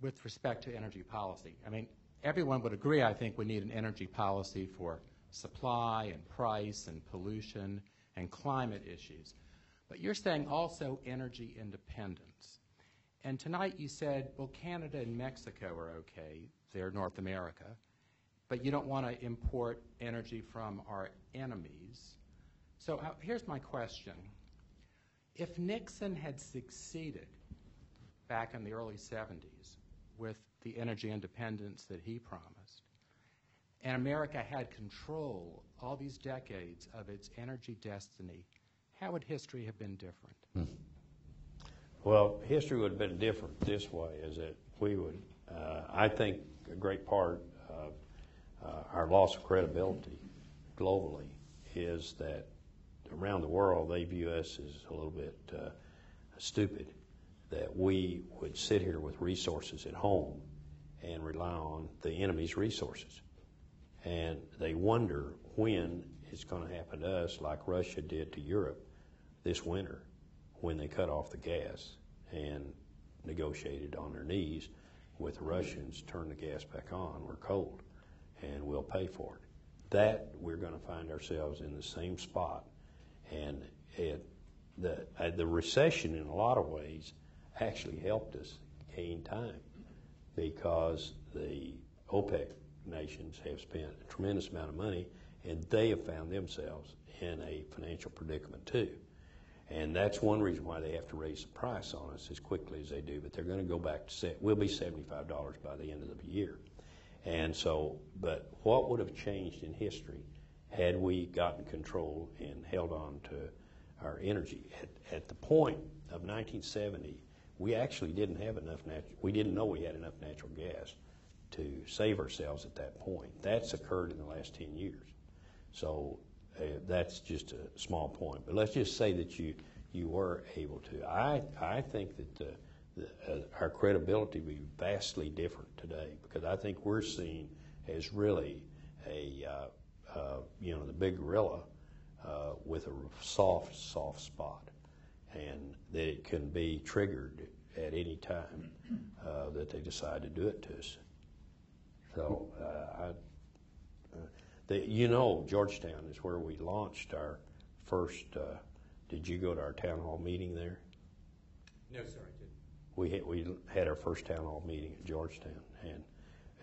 with respect to energy policy. I mean, everyone would agree, I think, we need an energy policy for supply and price and pollution and climate issues. But you're saying also energy independence. And tonight you said, well, Canada and Mexico are okay, they're North America, but you don't want to import energy from our enemies. So uh, here's my question. If Nixon had succeeded back in the early 70s with the energy independence that he promised, and America had control all these decades of its energy destiny, how would history have been different? Well, history would have been different this way, is that we would, uh, I think a great part of uh, our loss of credibility globally is that around the world they view us as a little bit uh, stupid, that we would sit here with resources at home and rely on the enemy's resources. And they wonder when it's going to happen to us like Russia did to Europe this winter when they cut off the gas and negotiated on their knees with the Russians, turn the gas back on. We're cold and we'll pay for it. That we're going to find ourselves in the same spot. And it, the, uh, the recession, in a lot of ways, actually helped us gain time because the OPEC nations have spent a tremendous amount of money and they have found themselves in a financial predicament too. And that's one reason why they have to raise the price on us as quickly as they do. But they're going to go back to set. We'll be seventy-five dollars by the end of the year. And so, but what would have changed in history had we gotten control and held on to our energy? At, at the point of 1970, we actually didn't have enough natural. We didn't know we had enough natural gas to save ourselves at that point. That's occurred in the last 10 years. So uh, that's just a small point. But let's just say that you you were able to. I I think that the, uh, our credibility would be vastly different today because I think we're seen as really a uh, uh, you know the big gorilla uh, with a soft soft spot, and that it can be triggered at any time uh, that they decide to do it to us. So uh, I the, you know, Georgetown is where we launched our first. Uh, did you go to our town hall meeting there? No, sir, I didn't. We had, we had our first town hall meeting at Georgetown, and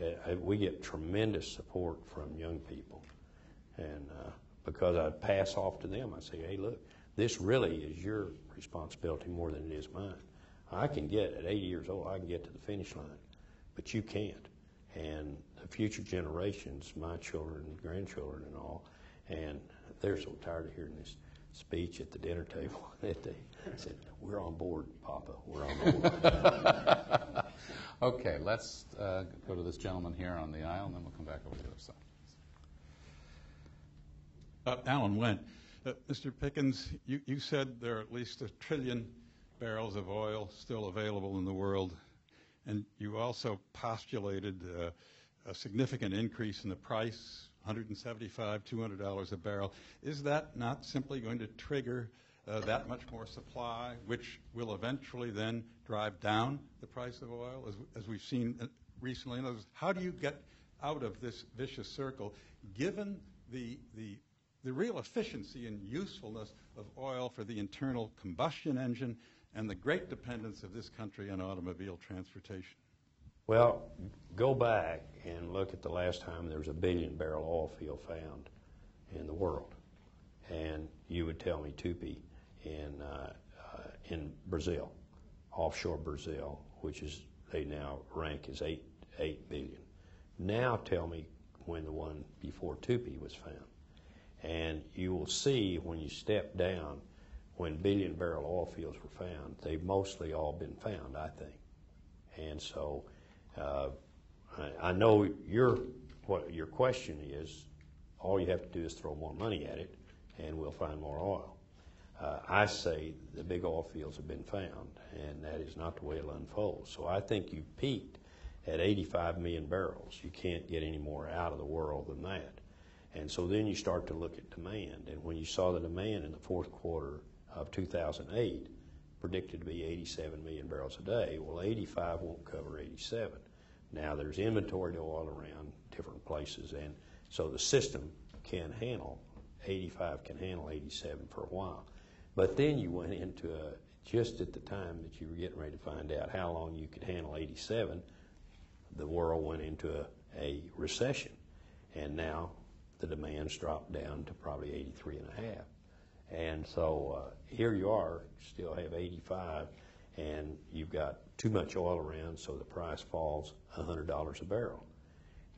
uh, we get tremendous support from young people. And uh, because I pass off to them, I say, hey, look, this really is your responsibility more than it is mine. I can get at 80 years old, I can get to the finish line, but you can't. And the future generations, my children grandchildren and all, and they're so tired of hearing this speech at the dinner table (laughs) that they said, "We're on board, Papa. We're on board." (laughs) okay, let's uh, go to this gentleman here on the aisle, and then we'll come back over to the other side. Uh, Alan Wendt. Uh, Mr. Pickens, you, you said there are at least a trillion barrels of oil still available in the world, and you also postulated uh, a significant increase in the price, 175 $200 a barrel. Is that not simply going to trigger uh, that much more supply, which will eventually then drive down the price of oil, as, as we've seen uh, recently? In other words, how do you get out of this vicious circle, given the, the, the real efficiency and usefulness of oil for the internal combustion engine and the great dependence of this country on automobile transportation? Well, go back and look at the last time there was a billion barrel oil field found in the world. And you would tell me Tupi in, uh, uh, in Brazil, offshore Brazil, which is, they now rank as 8, 8 billion. Now tell me when the one before Tupi was found. And you will see when you step down, when billion barrel oil fields were found, they've mostly all been found, I think. And so uh, I, I know your what your question is. All you have to do is throw more money at it, and we'll find more oil. Uh, I say the big oil fields have been found, and that is not the way it'll unfold. So I think you peaked at 85 million barrels. You can't get any more out of the world than that. And so then you start to look at demand. And when you saw the demand in the fourth quarter of 2008, predicted to be 87 million barrels a day, well, 85 won't cover 87. Now there's inventory oil around different places, and so the system can handle 85, can handle 87 for a while. But then you went into a just at the time that you were getting ready to find out how long you could handle 87, the world went into a, a recession, and now the demand's dropped down to probably 83 and a half. And so uh, here you are, still have 85, and you've got too much oil around, so the price falls $100 a barrel.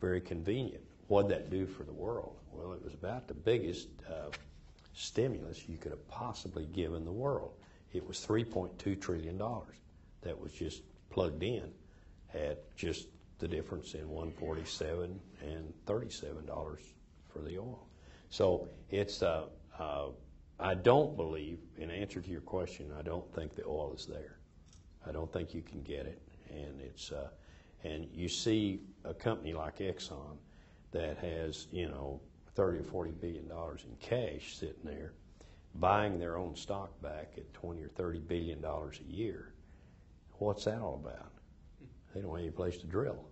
Very convenient. What'd that do for the world? Well, it was about the biggest uh, stimulus you could have possibly given the world. It was $3.2 trillion that was just plugged in at just the difference in 147 and $37 for the oil. So it's, uh, uh, I don't believe, in answer to your question, I don't think the oil is there. I don't think you can get it, and it's uh, And you see a company like Exxon that has, you know, 30 or 40 billion dollars in cash sitting there, buying their own stock back at 20 or 30 billion dollars a year. What's that all about? They don't have any place to drill,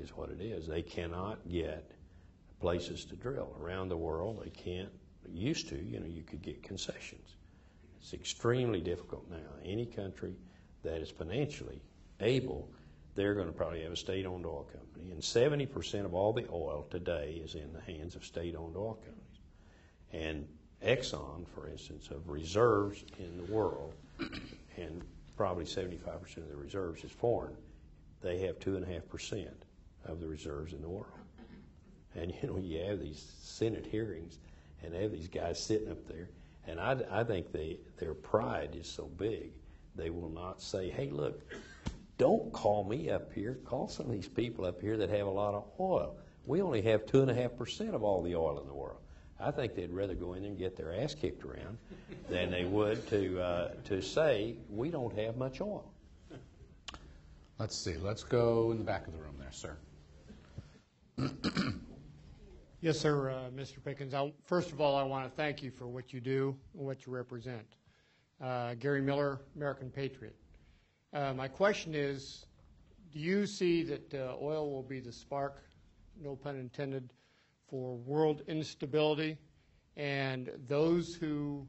is what it is. They cannot get places to drill around the world. They can't. Used to, you know, you could get concessions. It's extremely difficult now. Any country that is financially able, they're going to probably have a state-owned oil company, and 70% of all the oil today is in the hands of state-owned oil companies. And Exxon, for instance, of reserves in the world, and probably 75% of the reserves is foreign, they have 2.5% of the reserves in the world. And you know, you have these Senate hearings, and they have these guys sitting up there, and I, I think they, their pride is so big, they will not say, hey, look, don't call me up here. Call some of these people up here that have a lot of oil. We only have 2.5% of all the oil in the world. I think they'd rather go in there and get their ass kicked around than they would to, uh, to say, we don't have much oil. Let's see. Let's go in the back of the room there, sir. (clears throat) Yes, sir, uh, Mr. Pickens. I, first of all, I want to thank you for what you do and what you represent. Uh, Gary Miller, American Patriot. Uh, my question is, do you see that uh, oil will be the spark, no pun intended, for world instability, and those who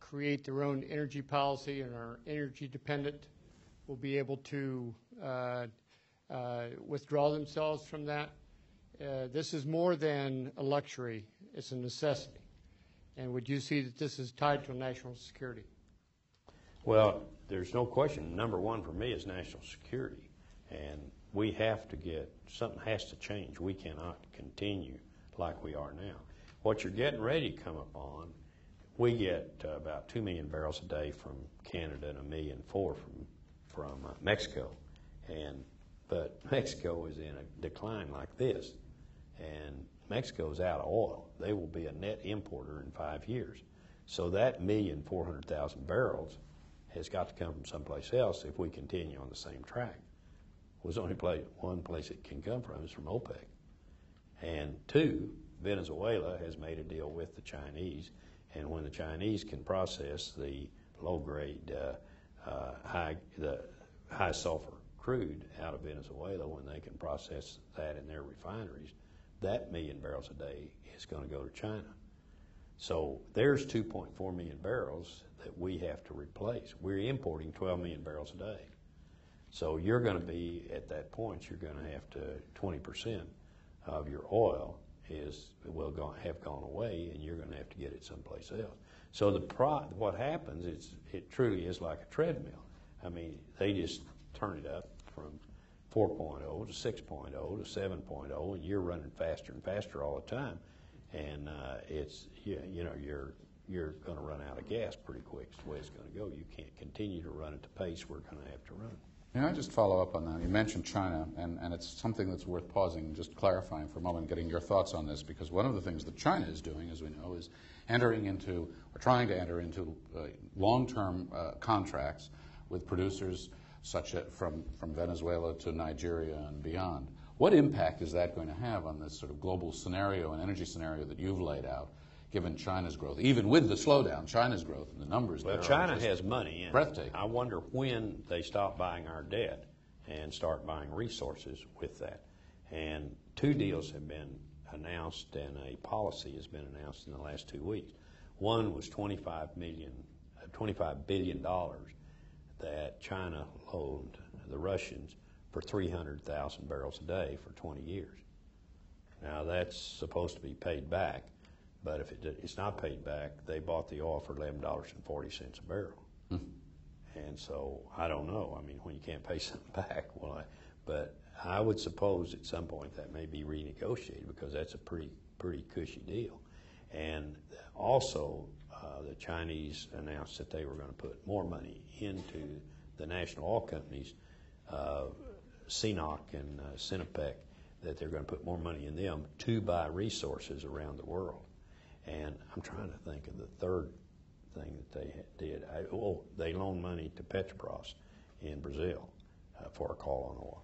create their own energy policy and are energy dependent will be able to uh, uh, withdraw themselves from that? Uh, this is more than a luxury, it's a necessity. And would you see that this is tied to national security? Well, there's no question. Number one for me is national security. And we have to get, something has to change. We cannot continue like we are now. What you're getting ready to come upon, we get uh, about 2 million barrels a day from Canada and a million four from, from uh, Mexico. And, but (laughs) Mexico is in a decline like this and Mexico's out of oil. They will be a net importer in five years. So that million four hundred thousand barrels has got to come from someplace else if we continue on the same track. Well, there's only place, one place it can come from is from OPEC. And two, Venezuela has made a deal with the Chinese, and when the Chinese can process the low-grade, uh, uh, high, the high sulfur crude out of Venezuela, when they can process that in their refineries, that million barrels a day is going to go to China. So there's 2.4 million barrels that we have to replace. We're importing 12 million barrels a day. So you're going to be at that point. You're going to have to 20% of your oil is will go, have gone away, and you're going to have to get it someplace else. So the pro, what happens is it truly is like a treadmill. I mean, they just turn it up from 4.0 to 6.0 to 7.0, and you're running faster and faster all the time. And uh, it's you, you know you're you're going to run out of gas pretty quick. It's the way it's going to go. You can't continue to run at the pace we're going to have to run. May I just follow up on that? You mentioned China, and, and it's something that's worth pausing and just clarifying for a moment, getting your thoughts on this, because one of the things that China is doing, as we know, is entering into, or trying to enter into uh, long-term uh, contracts with producers such as from, from Venezuela to Nigeria and beyond. What impact is that going to have on this sort of global scenario and energy scenario that you've laid out, given China's growth? Even with the slowdown, China's growth and the numbers well, there China has money. And breathtaking. I wonder when they stop buying our debt and start buying resources with that. And two deals have been announced, and a policy has been announced in the last two weeks. One was 25 million, uh, 25 billion dollars that China loaned the Russians for 300,000 barrels a day for 20 years. Now that's supposed to be paid back, but if it, it's not paid back, they bought the oil for $11.40 a barrel. Hmm. And so I don't know. I mean, when you can't pay (laughs) something back, well, I, but I would suppose at some point that may be renegotiated because that's a pretty pretty cushy deal. And also, uh, the Chinese announced that they were going to put more money into the national oil companies, uh, CNOOC and uh, Sinopec, that they're going to put more money in them to buy resources around the world. And I'm trying to think of the third thing that they did. I, oh, they loaned money to Petrobras in Brazil uh, for a call on oil.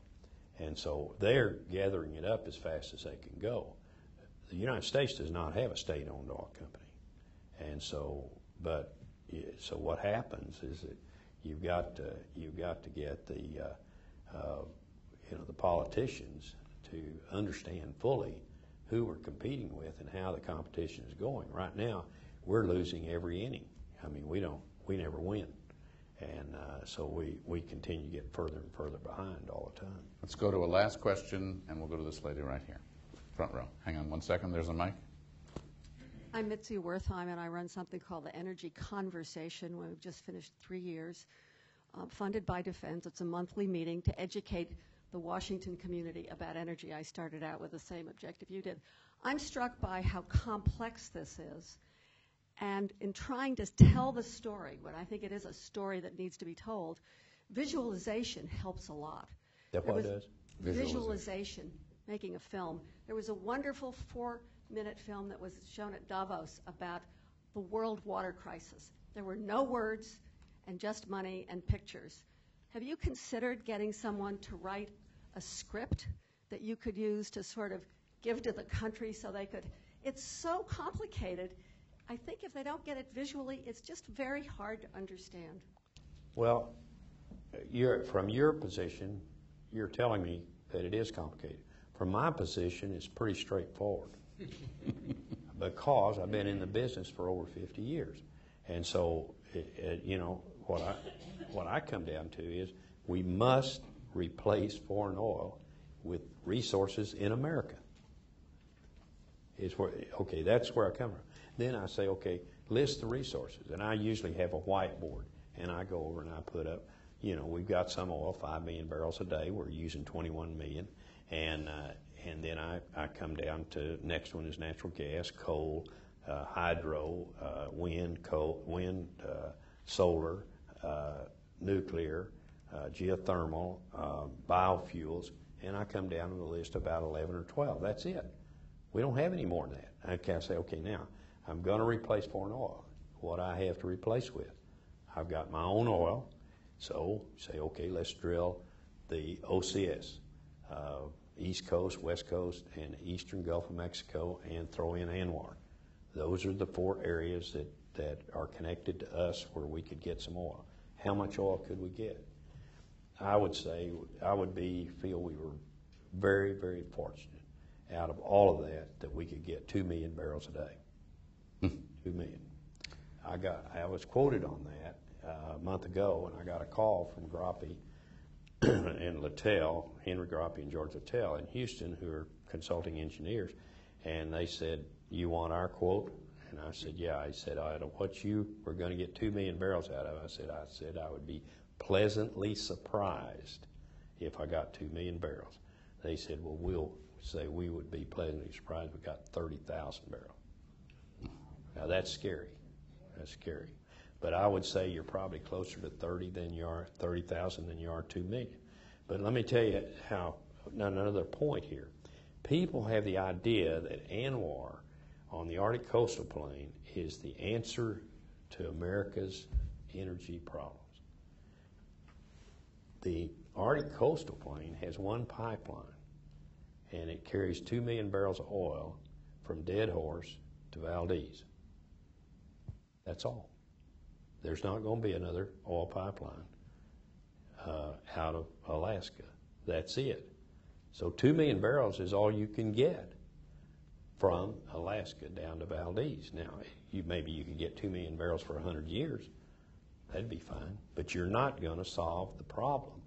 And so they're gathering it up as fast as they can go. The United States does not have a state-owned oil company. And so, but, so what happens is that you've got to, you've got to get the, uh, uh, you know, the politicians to understand fully who we're competing with and how the competition is going. Right now, we're losing every inning. I mean, we don't, we never win. And uh, so we, we continue to get further and further behind all the time. Let's go to a last question, and we'll go to this lady right here, front row. Hang on one second. There's a mic. I'm Mitzi Wertheim, and I run something called the Energy Conversation. We've just finished three years, uh, funded by Defense. It's a monthly meeting to educate the Washington community about energy. I started out with the same objective you did. I'm struck by how complex this is. And in trying to tell the story, when I think it is a story that needs to be told, visualization helps a lot. That what does? Visualization. visualization, making a film. There was a wonderful four minute film that was shown at Davos about the world water crisis. There were no words and just money and pictures. Have you considered getting someone to write a script that you could use to sort of give to the country so they could? It's so complicated. I think if they don't get it visually, it's just very hard to understand. Well, from your position, you're telling me that it is complicated. From my position, it's pretty straightforward (laughs) because I've been in the business for over 50 years. And so, it, it, you know, what I, what I come down to is we must replace foreign oil with resources in America. Is where, okay, that's where I come from. Then I say, okay, list the resources. And I usually have a whiteboard. And I go over and I put up, you know, we've got some oil, 5 million barrels a day. We're using 21 million. And, uh, and then I, I come down to next one is natural gas, coal, uh, hydro, uh, wind, coal, wind, uh, solar, uh, nuclear, uh, geothermal, biofuels, and I come down to a list about 11 or 12. That's it. We don't have any more than that. Okay, I say, okay, now I'm going to replace foreign oil. What I have to replace with? I've got my own oil, so say, okay, let's drill the OCS. East Coast, West Coast, and Eastern Gulf of Mexico, and throw in ANWR. Those are the four areas that, that are connected to us where we could get some oil. How much oil could we get? I would say I would be feel we were very, very fortunate out of all of that that we could get two million barrels a day. Hmm. two million. I got I was quoted on that uh, a month ago, and I got a call from Groppe (clears throat) and Littell, Henry Groppe and George Littell in Houston, who are consulting engineers, and they said, "You want our quote?" And I said, "Yeah." He said, "Out of what you were going to get two million barrels out of," I said, "I said I would be pleasantly surprised if I got two million barrels." They said, "Well, we'll say we would be pleasantly surprised if we got thirty thousand barrels." Now that's scary. That's scary. But I would say you're probably closer to 30 than you are 30,000 than you are 2 million. But let me tell you how another point here. People have the idea that ANWR on the Arctic coastal plain is the answer to America's energy problems. The Arctic coastal plain has one pipeline, and it carries 2 million barrels of oil from Deadhorse to Valdez. That's all. There's not going to be another oil pipeline uh, out of Alaska. That's it. So two million barrels is all you can get from Alaska down to Valdez. Now, you, maybe you could get two million barrels for 100 years. That'd be fine. But you're not going to solve the problem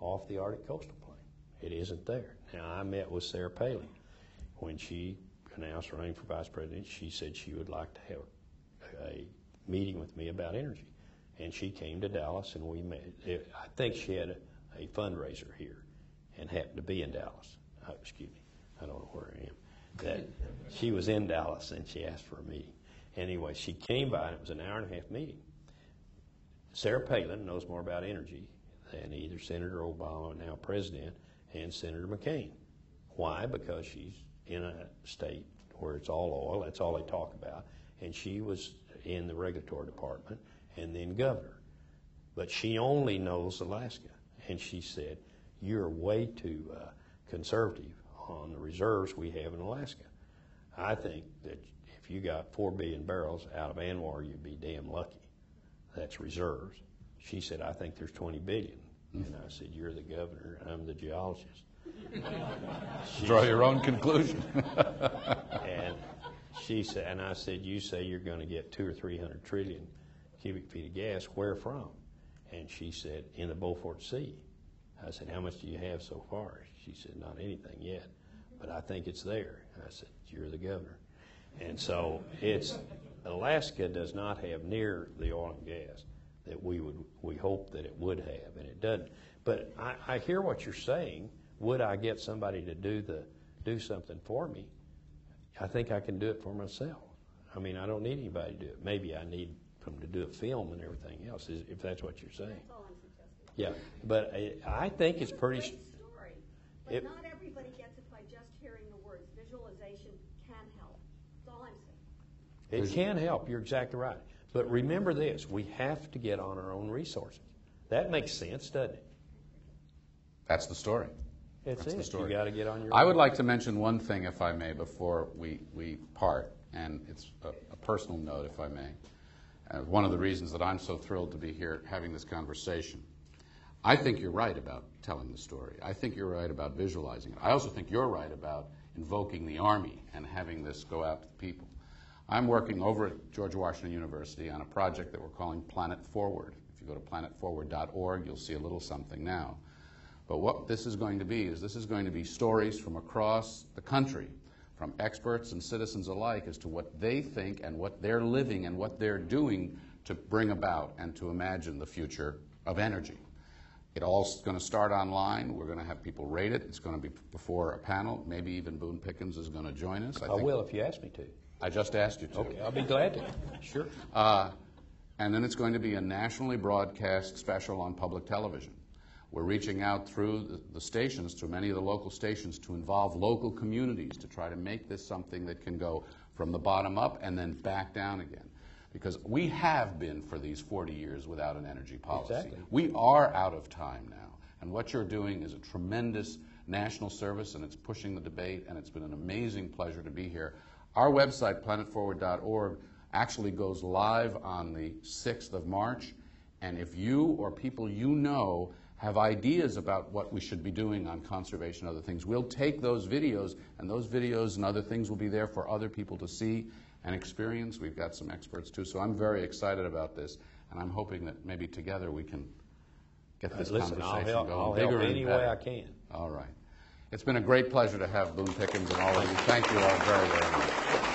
off the Arctic coastal plain. It isn't there. Now, I met with Sarah Palin. When she announced running for vice president, she said she would like to have a meeting with me about energy. And she came to Dallas, and we met. I think she had a, a fundraiser here and happened to be in Dallas. Oh, excuse me, I don't know where I am. That she was in Dallas and she asked for a meeting. Anyway, she came by, and it was an hour and a half meeting. Sarah Palin knows more about energy than either Senator Obama, now President, and Senator McCain. Why? Because she's in a state where it's all oil. That's all they talk about. And she was in the regulatory department and then governor. But she only knows Alaska. And she said, you're way too uh, conservative on the reserves we have in Alaska. I think that if you got four billion barrels out of ANWR, you'd be damn lucky. That's reserves. She said, I think there's 20 billion. And I said, You're the governor, I'm the geologist. Draw your own conclusion. (laughs) and she said, and I said, you say you're going to get two or three hundred trillion cubic feet of gas. Where from? And she said, in the Beaufort Sea. I said, how much do you have so far? She said, not anything yet, but I think it's there. I said, you're the governor. And so it's Alaska does not have near the oil and gas that we would we hope that it would have, and it doesn't. But I, I hear what you're saying. Would I get somebody to do the do something for me? I think I can do it for myself. I mean, I don't need anybody to do it. Maybe I need them to do a film and everything else, if that's what you're saying. That's all I'm suggesting. Yeah, but I, I think it's pretty. Great story, but it- not everybody gets it by just hearing the words. Visualization can help. That's all I'm saying. It can help. You're exactly right. But remember this: we have to get on our own resources. That makes sense, doesn't it? That's the story. It's That's the story. You got to get on your. I own. would like to mention one thing, if I may, before we, we part, and it's a, a personal note, if I may. Uh, one of the reasons that I'm so thrilled to be here having this conversation. I think you're right about telling the story. I think you're right about visualizing it. I also think you're right about invoking the Army and having this go out to the people. I'm working over at George Washington University on a project that we're calling Planet Forward. If you go to planetforward.org, you'll see a little something now. But what this is going to be is this is going to be stories from across the country, from experts and citizens alike, as to what they think and what they're living and what they're doing to bring about and to imagine the future of energy. It all's going to start online. We're going to have people rate it. It's going to be before a panel. Maybe even Boone Pickens is going to join us. I think- will if you ask me to. I just asked you to. Okay, I'll be glad to. Sure. Uh, and then it's going to be a nationally broadcast special on public television. We're reaching out through the, the stations, through many of the local stations, to involve local communities to try to make this something that can go from the bottom up and then back down again. Because we have been for these 40 years without an energy policy. Exactly. We are out of time now. And what you're doing is a tremendous national service, and it's pushing the debate, and it's been an amazing pleasure to be here. Our website, planetforward.org, actually goes live on the 6th of March. And if you or people you know have ideas about what we should be doing on conservation and other things, we'll take those videos, and those videos and other things will be there for other people to see and experience. We've got some experts too. So I'm very excited about this, and I'm hoping that maybe together we can get this uh, Listen, I'll conversation help, going I'll bigger help any way. I can. All right. It's been a great pleasure to have Boone Pickens and all of you. Thank you all very, very much.